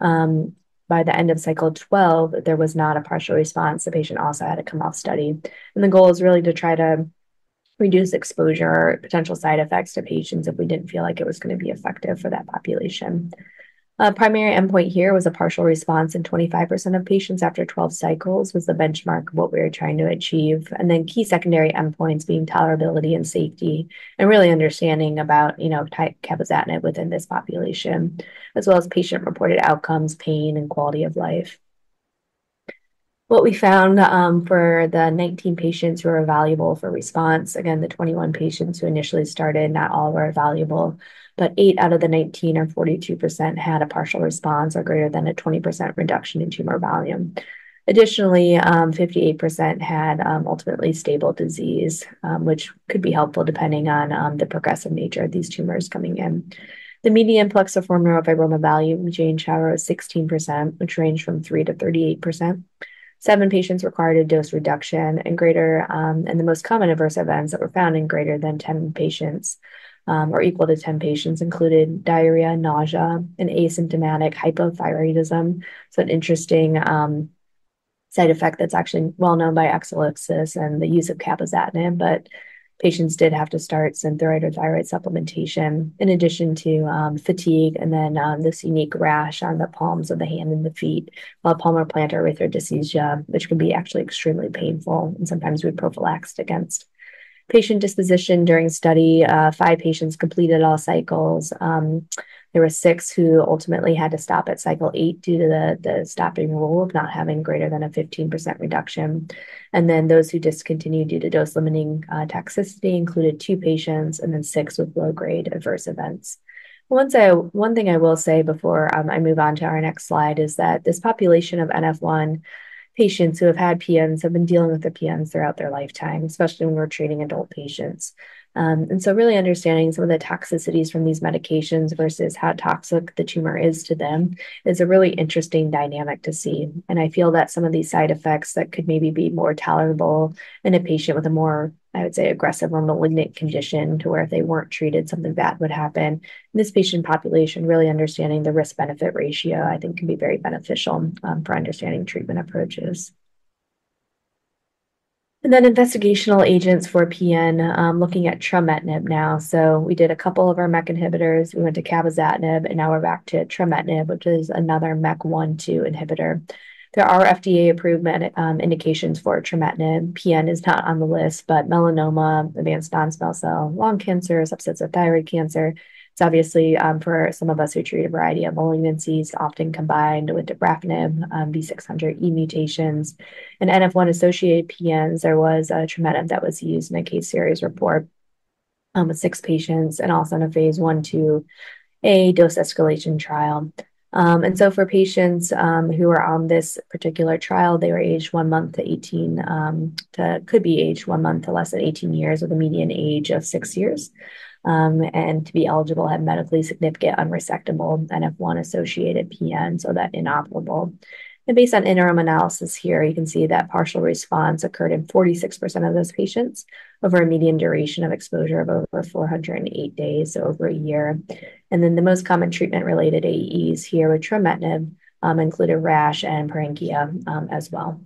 Um, by the end of cycle 12, there was not a partial response, the patient also had to come off study. And the goal is really to try to reduce exposure or potential side effects to patients if we did not feel like it was going to be effective for that population. Primary endpoint here was a partial response in 25% of patients after 12 cycles was the benchmark of what we were trying to achieve. And then key secondary endpoints being tolerability and safety and really understanding about you know type within this population, as well as patient-reported outcomes, pain, and quality of life. What we found um, for the 19 patients who were evaluable for response, again, the 21 patients who initially started, not all were evaluable, but 8 out of the 19 or 42% had a partial response or greater than a 20% reduction in tumor volume. Additionally, um, 58% had um, ultimately stable disease, which could be helpful depending on the progressive nature of these tumors coming in. The median plexiform neurofibroma volume change, however, was 16%, which ranged from 3%-38%. Seven patients required a dose reduction, and greater, um, and the most common adverse events that were found in greater than 10 patients or equal to 10 patients included diarrhea, nausea, and asymptomatic hypothyroidism. So, an interesting side effect that's actually well known by Exelixis and the use of cabozantinib, but patients did have to start Synthroid or thyroid supplementation in addition to um, fatigue and then um, this unique rash on the palms of the hand and the feet, palmar-plantar erythrodysesthesia, which can be actually extremely painful and sometimes we prophylaxed against. Patient disposition during study, uh, five patients completed all cycles. Um, There were six who ultimately had to stop at cycle eight due to the the stopping rule of not having greater than a 15% reduction. And then those who discontinued due to dose-limiting uh, toxicity included two patients and then six with low-grade adverse events. One thing I will say before um, I move on to our next slide is that this population of NF1 patients who have had PNs have been dealing with the PNs throughout their lifetime, especially when we're treating adult patients. Um, and so really understanding some of the toxicities from these medications versus how toxic the tumor is to them is a really interesting dynamic to see. And I feel that some of these side effects that could maybe be more tolerable in a patient with a more, I would say, aggressive or malignant condition to where if they weren't treated, something bad would happen. In this patient population, really understanding the risk-benefit ratio, I think, can be very beneficial um, for understanding treatment approaches. And then investigational agents for PN, um, looking at trametinib now. So we did a couple of our MEK inhibitors. We went to cabozantinib, and now we're back to trametinib, which is another MEK1/2 inhibitor. There are FDA-approved um, indications for trametinib. PN is not on the list, but melanoma, advanced non-small cell lung cancer, subsets of thyroid cancer. It's obviously um, for some of us who treat a variety of malignancies, often combined with dabrafenib, um, V600E mutations. and NF1-associated PNs, there was a trametinib that was used in a case series report um, with six patients and also in a phase I/II-A dose escalation trial. And so for patients who are on this particular trial, they were aged one month to 18, could be aged one month to less than 18 years with a median age of six years. Um, and to be eligible, have medically significant unresectable NF1-associated PN, so that inoperable. And based on interim analysis here, you can see that partial response occurred in 46% of those patients over a median duration of exposure of over 408 days, so over a year. And then the most common treatment-related AEs here with trametinib um, included rash and paresthesia um, as well.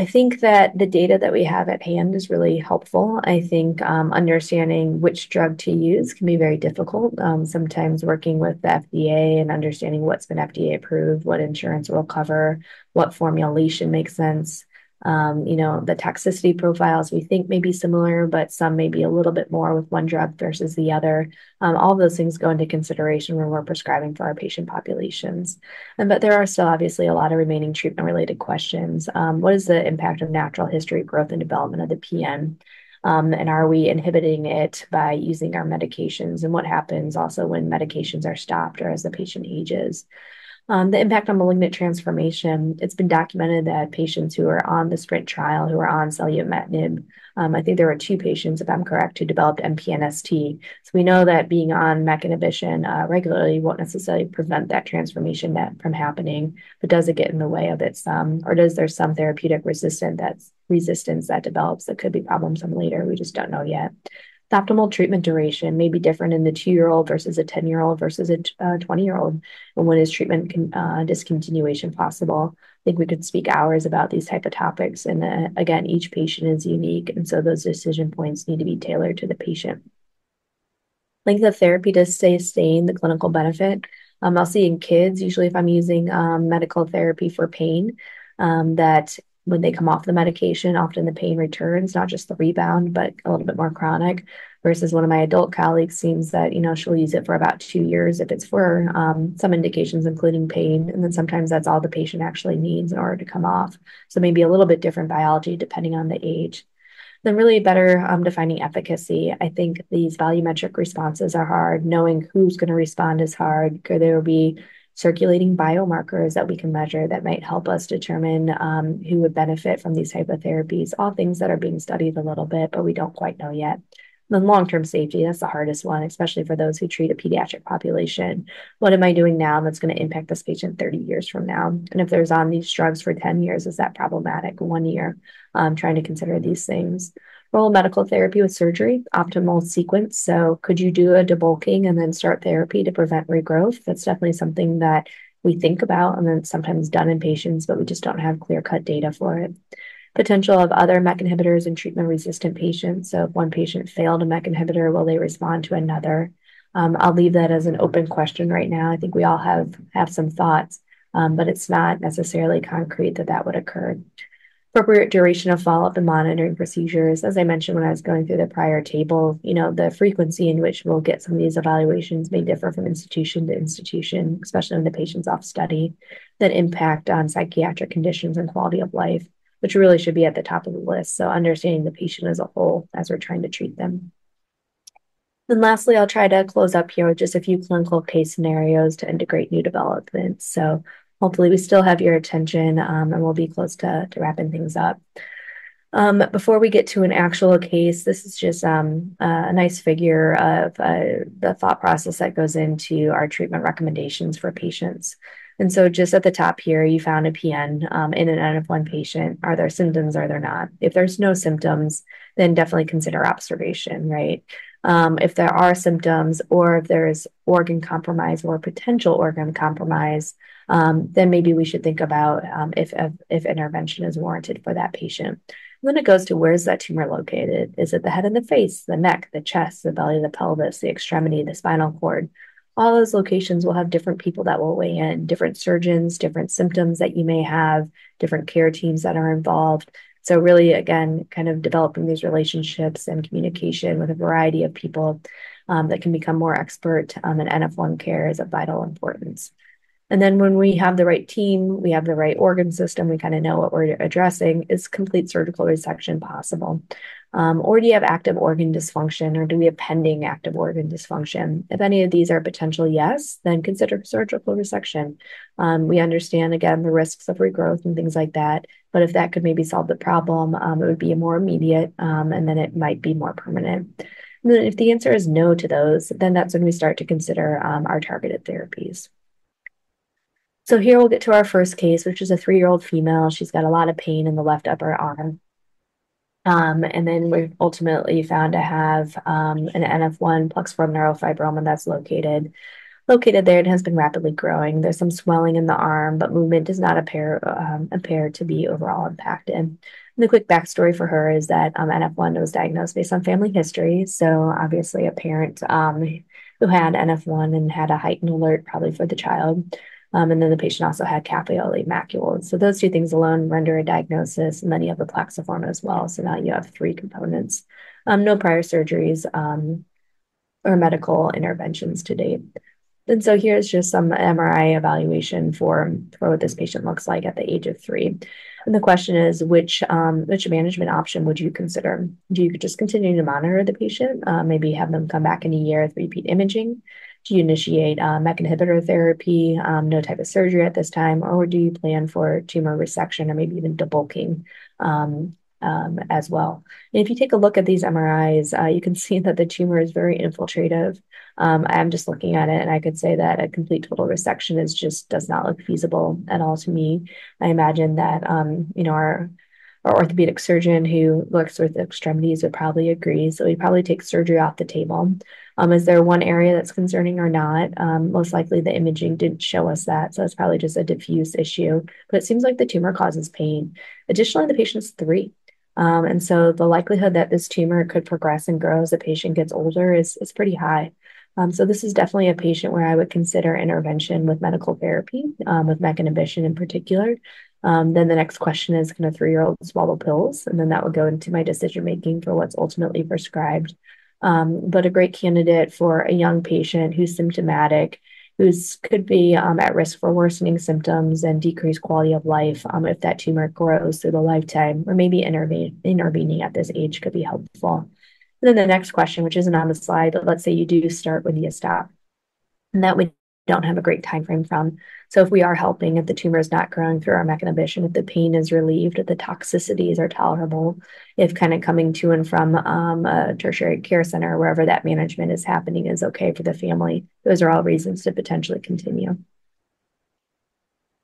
I think that the data that we have at hand is really helpful. I think um, understanding which drug to use can be very difficult. Um, sometimes working with the FDA and understanding what's been FDA-approved, what insurance will cover, what formulation makes sense. Um, you know, the toxicity profiles we think may be similar, but some may be a little bit more with one drug versus the other. Um, all those things go into consideration when we're prescribing for our patient populations. And but there are still obviously a lot of remaining treatment-related questions. Um, what is the impact of natural history, growth, and development of the PN? And are we inhibiting it by using our medications? And what happens also when medications are stopped or as the patient ages? Um, the impact on malignant transformation, it's been documented that patients who are on the SPRINT trial, who are on selumetinib, um, I think there were two patients, if I'm correct, who developed MPNST. So we know that being on MEK inhibition uh, regularly won't necessarily prevent that transformation from happening, but does it get in the way of it some? Um, or does there some therapeutic resistant that's, resistance that develops that could be problemsome later? We just don't know yet. The optimal treatment duration may be different in the two-year-old versus a 10-year-old versus a 20-year-old. Uh, and when is treatment uh, discontinuation possible? I think we could speak hours about these type of topics. And uh, again, each patient is unique. And so those decision points need to be tailored to the patient. Length of therapy to sustain the clinical benefit. Um, I'll see in kids, usually if I'm using um, medical therapy for pain, um, that when they come off the medication, often the pain returns, not just the rebound, but a little bit more chronic. Versus one of my adult colleagues seems that, you know, she'll use it for about two years if it's for um, some indications, including pain. And then sometimes that's all the patient actually needs in order to come off. So maybe a little bit different biology depending on the age. Then really better um, defining efficacy. I think these volumetric responses are hard. Knowing who's going to respond is hard. There will be circulating biomarkers that we can measure that might help us determine um, who would benefit from these type of therapies. All things that are being studied a little bit, but we don't quite know yet. Then long-term safety, that's the hardest one, especially for those who treat a pediatric population. What am I doing now that's going to impact this patient 30 years from now? And if they're on these drugs for 10 years, is that problematic? One year, um, trying to consider these things. Role of medical therapy with surgery, optimal sequence. So could you do a debulking and then start therapy to prevent regrowth? That's definitely something that we think about and then sometimes done in patients, but we just don't have clear-cut data for it. Potential of other MEK inhibitors in treatment-resistant patients. So if one patient failed a MEK inhibitor, will they respond to another? Um, I'll leave that as an open question right now. I think we all have have some thoughts, um, but it's not necessarily concrete that that would occur. Appropriate duration of follow-up and monitoring procedures. As I mentioned when I was going through the prior table, you know, the frequency in which we'll get some of these evaluations may differ from institution to institution, especially when the patient's off study, that impact on psychiatric conditions and quality of life, which really should be at the top of the list. So understanding the patient as a whole as we're trying to treat them. Then lastly, I'll try to close up here with just a few clinical case scenarios to integrate new developments. So hopefully we still have your attention um, and we'll be close to wrapping things up. Um, before we get to an actual case, this is just um, a nice figure of uh, the thought process that goes into our treatment recommendations for patients. And so, just at the top here, you found a PN in an NF1 patient. Are there symptoms or are there not? If there's no symptoms, then definitely consider observation, right? If there are symptoms or if there's organ compromise or potential organ compromise, Um, then maybe we should think about um, if if intervention is warranted for that patient. Then it goes to where's that tumor located? Is it the head and the face, the neck, the chest, the belly, the pelvis, the extremity, the spinal cord? All those locations will have different people that will weigh in, different surgeons, different symptoms that you may have, different care teams that are involved. So, really, again, kind of developing these relationships and communication with a variety of people um, that can become more expert in NF1 care is of vital importance. And then when we have the right team, we have the right organ system, we kind of know what we're addressing, is complete surgical resection possible? Um, or do you have active organ dysfunction or do we have pending active organ dysfunction? If any of these are potential yes, then consider surgical resection. Um, we understand, again, the risks of regrowth and things like that. But if that could maybe solve the problem, um, it would be a more immediate, and then it might be more permanent. Then, If the answer is no to those, then that's when we start to consider our targeted therapies. So here we'll get to our first case, which is a three-year-old female. She's got a lot of pain in the left upper arm. Um, and then We ultimately found to have um, an NF1 plexiform neurofibroma that's located located there and has been rapidly growing. There's some swelling in the arm, but movement does not appear um, appear to be overall impacted. And The quick backstory for her is that um, NF1 was diagnosed based on family history. So obviously, a parent who had NF1 and had a heightened alert probably for the child. Um, the patient also had capillary macules. So those two things alone render a diagnosis, and then you have the plexiform as well. So now you have three components. Um, no prior surgeries um, or medical interventions to date. And so here's just some MRI evaluation for for what this patient looks like at the age of three. And The question is, which which management option would you consider? Do you just continue to monitor the patient, uh, maybe have them come back in a year with repeat imaging? Do you initiate uh, MEK inhibitor therapy, um, no type of surgery at this time, or do you plan for tumor resection or maybe even debulking um, um, as well? If you take a look at these MRIs, uh, you can see that the tumor is very infiltrative. I'm just looking at it, and I could say that a complete total resection is just does not look feasible at all to me. I imagine that you know our our orthopedic surgeon who works with extremities would probably agree. So We'd probably take surgery off the table. Is there one area that's concerning or not? Most likely, the imaging didn't show us that. So it's probably just a diffuse issue. But it seems like the tumor causes pain. Additionally, the patient's three. and so The likelihood that this tumor could progress and grow as the patient gets older is is pretty high. Um, so this is definitely a patient where I would consider intervention with medical therapy, with MEK inhibition in particular. Um, then the next question is, can a three-year-old swallow pills? And then that would go into my decision-making for what's ultimately prescribed. Um, a great candidate for a young patient who's symptomatic, who could be um, at risk for worsening symptoms and decreased quality of life um, if that tumor grows through the lifetime, or maybe intervening at this age could be helpful. And then the next question, which isn't on the slide, but let's say you do start with the stop. And that we don't have a great timeframe from. So if we are helping, if the tumor is not growing through our inhibition, if the pain is relieved, if the toxicities are tolerable, if kind of coming to and from um, a tertiary care center, wherever that management is happening, is okay for the family, those are all reasons to potentially continue.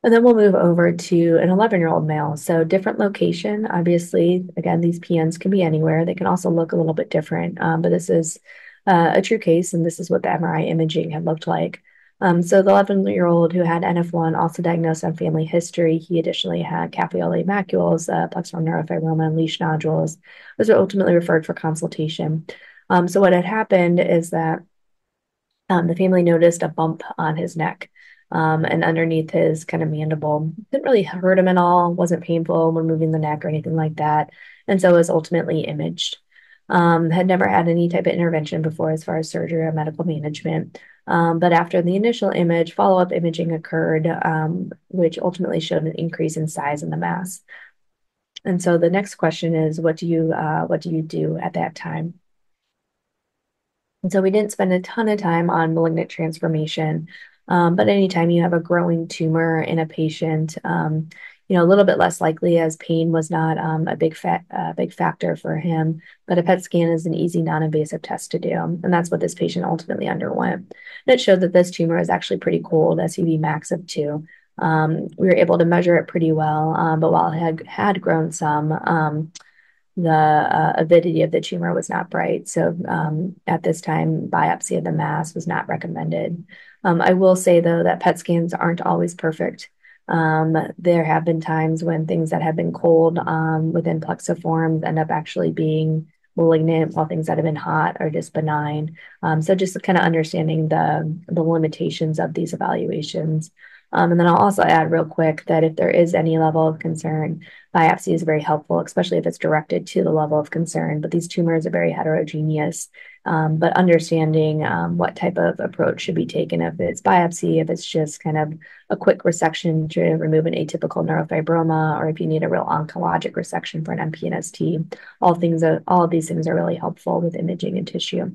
And then we'll move over to an 11-year-old male. So, different location. Obviously, again, these PNs can be anywhere. They can also look a little bit different. Um, but this is uh, a true case, and this is what the MRI imaging had looked like. Um, the 11-year-old who had NF1, also diagnosed on family history, he additionally had capillary macules, uh, plexiform neurofibroma, and Lisch nodules. Those were ultimately referred for consultation. Um, so what had happened is that um, the family noticed a bump on his neck um, and underneath his kind of mandible. Didn't really hurt him at all, wasn't painful when moving the neck or anything like that. It was ultimately imaged. Had never had any type of intervention before as far as surgery or medical management. Um, after the initial image, follow-up imaging occurred, um, which ultimately showed an increase in size in the mass. And so the next question is, what do you uh, what do you do at that time? And so we didn't spend a ton of time on malignant transformation. Um, but anytime you have a growing tumor in a patient, um, you know, a little bit less likely as pain was not um, a big fa- uh, big factor for him. But a PET scan is an easy, non-invasive test to do, and that's what this patient ultimately underwent. And it showed that this tumor is actually pretty cold, SUV max of two. Um, we were able to measure it pretty well, um, but while it had had grown some, um, the uh, avidity of the tumor was not bright. So um, at this time, biopsy of the mass was not recommended. Um, I will say though that PET scans aren't always perfect. Um, there have been times when things that have been cold um, within plexiforms end up actually being malignant, while things that have been hot are just benign. Um, so just kind of understanding the the limitations of these evaluations. Um, and then I'll also add real quick that if there is any level of concern, biopsy is very helpful, especially if it's directed to the level of concern. But these tumors are very heterogeneous. Um, but understanding um, what type of approach should be taken, if it's biopsy, if it's just kind of a quick resection to remove an atypical neurofibroma, or if you need a real oncologic resection for an MPNST, all things, all of these things are really helpful with imaging and tissue.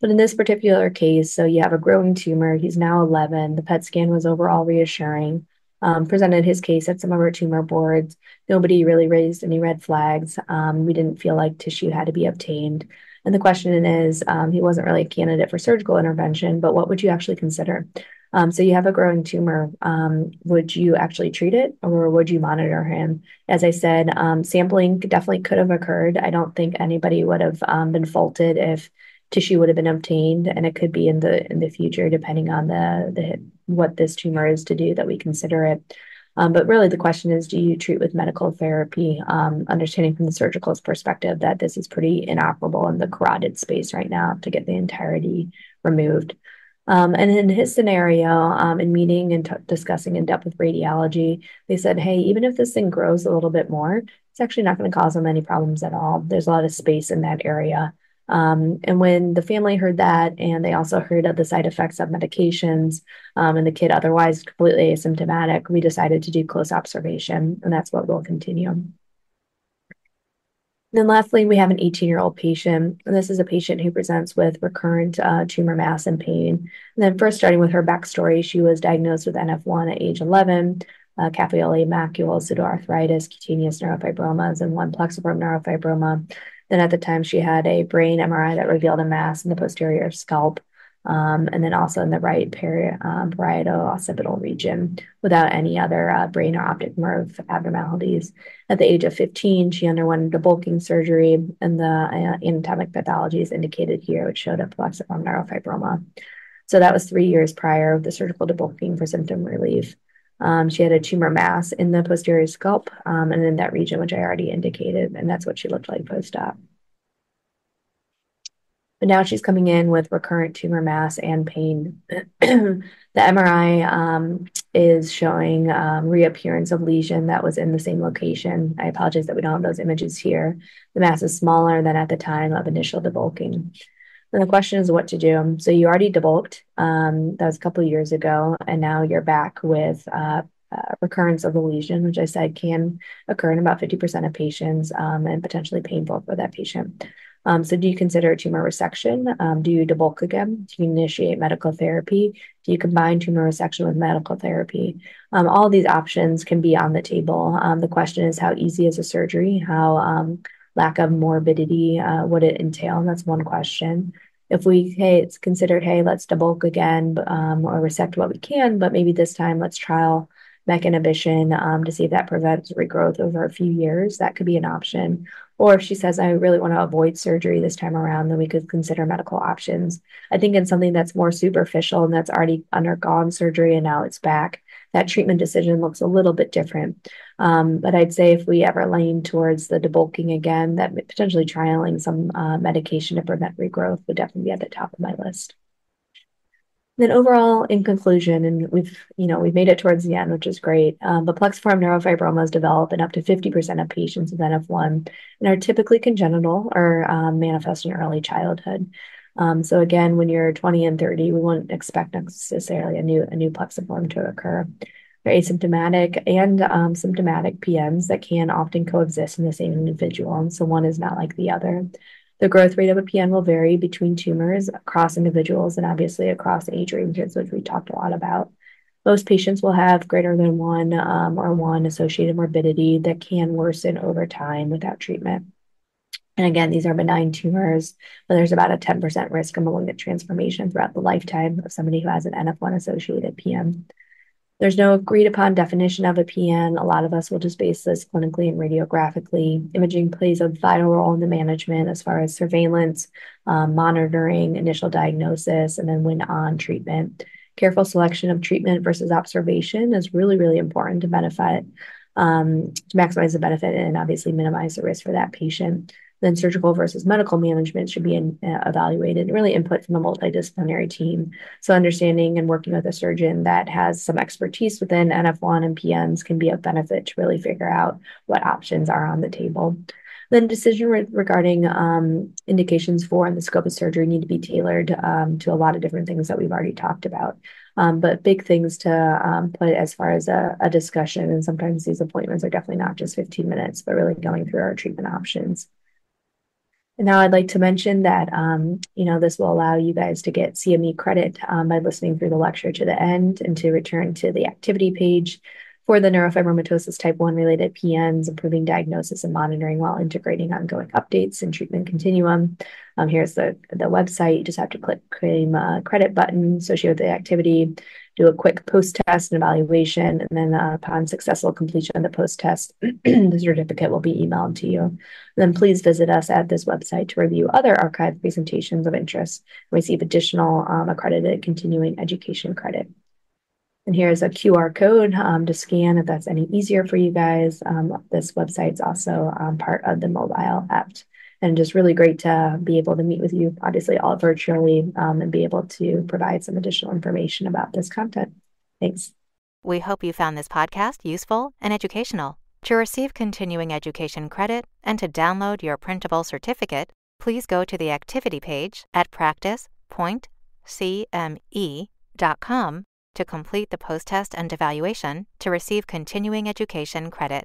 But in this particular case, so you have a growing tumor. He's now 11. The PET scan was overall reassuring. Um, presented his case at some of our tumor boards. Nobody really raised any red flags. Um, we didn't feel like tissue had to be obtained. And the question is, um, he wasn't really a candidate for surgical intervention, but what would you actually consider? Um, so you have a growing tumor. Um, would you actually treat it or would you monitor him? As I said, um, sampling definitely could have occurred. I don't think anybody would have um, been faulted if tissue would have been obtained and it could be in the in the future depending on the the what this tumor is to do that we consider it um, but really the question is do you treat with medical therapy um, understanding from the surgical's perspective that this is pretty inoperable in the carotid space right now to get the entirety removed um, and in his scenario, um, in meeting and t- discussing in depth with radiology, they said, hey, even if this thing grows a little bit more, it's actually not going to cause them any problems at all. There's a lot of space in that area. Um, and when the family heard that, and they also heard of the side effects of medications, um, and the kid otherwise completely asymptomatic, we decided to do close observation, and that's what we'll continue. Then lastly, we have an 18-year-old patient, and this is a patient who presents with recurrent uh, tumor mass and pain. And then first starting with her backstory, she was diagnosed with NF1 at age 11, uh, capillary macule, pseudoarthrosis, cutaneous neurofibromas, and one plexiform neurofibroma. Then at the time, she had a brain MRI that revealed a mass in the posterior scalp, um, and then also in the right peri- um, parieto occipital region without any other uh, brain or optic nerve abnormalities. At the age of 15, she underwent a debulking surgery, and the uh, anatomic pathology is indicated here, which showed a plexiform neurofibroma. So that was three years prior of the surgical debulking for symptom relief. Um, she had a tumor mass in the posterior scalp um, and in that region, which I already indicated, and that's what she looked like post-op. But now she's coming in with recurrent tumor mass and pain. the MRI um, is showing um, reappearance of lesion that was in the same location. I apologize that we don't have those images here. The mass is smaller than at the time of initial debulking. And the question is what to do. So you already debulked. Um, that was a couple years ago, and now you're back with uh, uh, recurrence of the lesion, which I said can occur in about 50% of patients um, and potentially painful for that patient. Um, so, do you consider tumor resection? Um, do you debulk again? Do you initiate medical therapy? Do you combine tumor resection with medical therapy? Um, all these options can be on the table. Um, the question is how easy is a surgery? How um, lack of morbidity uh, would it entail? And that's one question. If we, hey, it's considered, hey, let's debulk again um, or resect what we can, but maybe this time let's trial MEK inhibition um, to see if that prevents regrowth over a few years. That could be an option. Or if she says, I really want to avoid surgery this time around, then we could consider medical options. I think in something that's more superficial and that's already undergone surgery and now it's back, that treatment decision looks a little bit different. Um, but I'd say if we ever lean towards the debulking again, that potentially trialing some uh, medication to prevent regrowth would definitely be at the top of my list. Then overall, in conclusion, and we've you know we've made it towards the end, which is great. Um, but plexiform neurofibromas develop in up to 50% of patients with NF1 and are typically congenital or um, manifest in early childhood. Um, so again, when you're 20 and 30, we wouldn't expect necessarily a new a new plexiform to occur. Asymptomatic and um, symptomatic PNs that can often coexist in the same individual, so one is not like the other. The growth rate of a PN will vary between tumors across individuals and obviously across age ranges, which we talked a lot about. Most patients will have greater than one um, or one associated morbidity that can worsen over time without treatment. And again, these are benign tumors, but there's about a 10% risk of malignant transformation throughout the lifetime of somebody who has an NF1 associated PN. There's no agreed upon definition of a PN. A lot of us will just base this clinically and radiographically. Imaging plays a vital role in the management as far as surveillance, um, monitoring, initial diagnosis, and then when on treatment. Careful selection of treatment versus observation is really, really important to benefit, um, to maximize the benefit and obviously minimize the risk for that patient then surgical versus medical management should be in, uh, evaluated, really input from a multidisciplinary team. So understanding and working with a surgeon that has some expertise within NF1 and PNs can be a benefit to really figure out what options are on the table. Then decision re- regarding um, indications for and the scope of surgery need to be tailored um, to a lot of different things that we've already talked about. Um, but big things to um, put as far as a, a discussion, and sometimes these appointments are definitely not just 15 minutes, but really going through our treatment options. And now I'd like to mention that, um, you know, this will allow you guys to get CME credit um, by listening through the lecture to the end and to return to the activity page for the neurofibromatosis type 1 related PNs, improving diagnosis and monitoring while integrating ongoing updates and treatment continuum. Um, here's the, the website. You just have to click claim uh, credit button associated with the activity do a quick post test and evaluation. And then uh, upon successful completion of the post test, the certificate will be emailed to you. And then please visit us at this website to review other archived presentations of interest and receive additional um, accredited continuing education credit. And here's a QR code um, to scan if that's any easier for you guys. Um, this website's also um, part of the mobile app and just really great to be able to meet with you, obviously all virtually, um, and be able to provide some additional information about this content. Thanks. We hope you found this podcast useful and educational. To receive continuing education credit and to download your printable certificate, please go to the activity page at practicepointcme.com to complete the post test and evaluation to receive continuing education credit.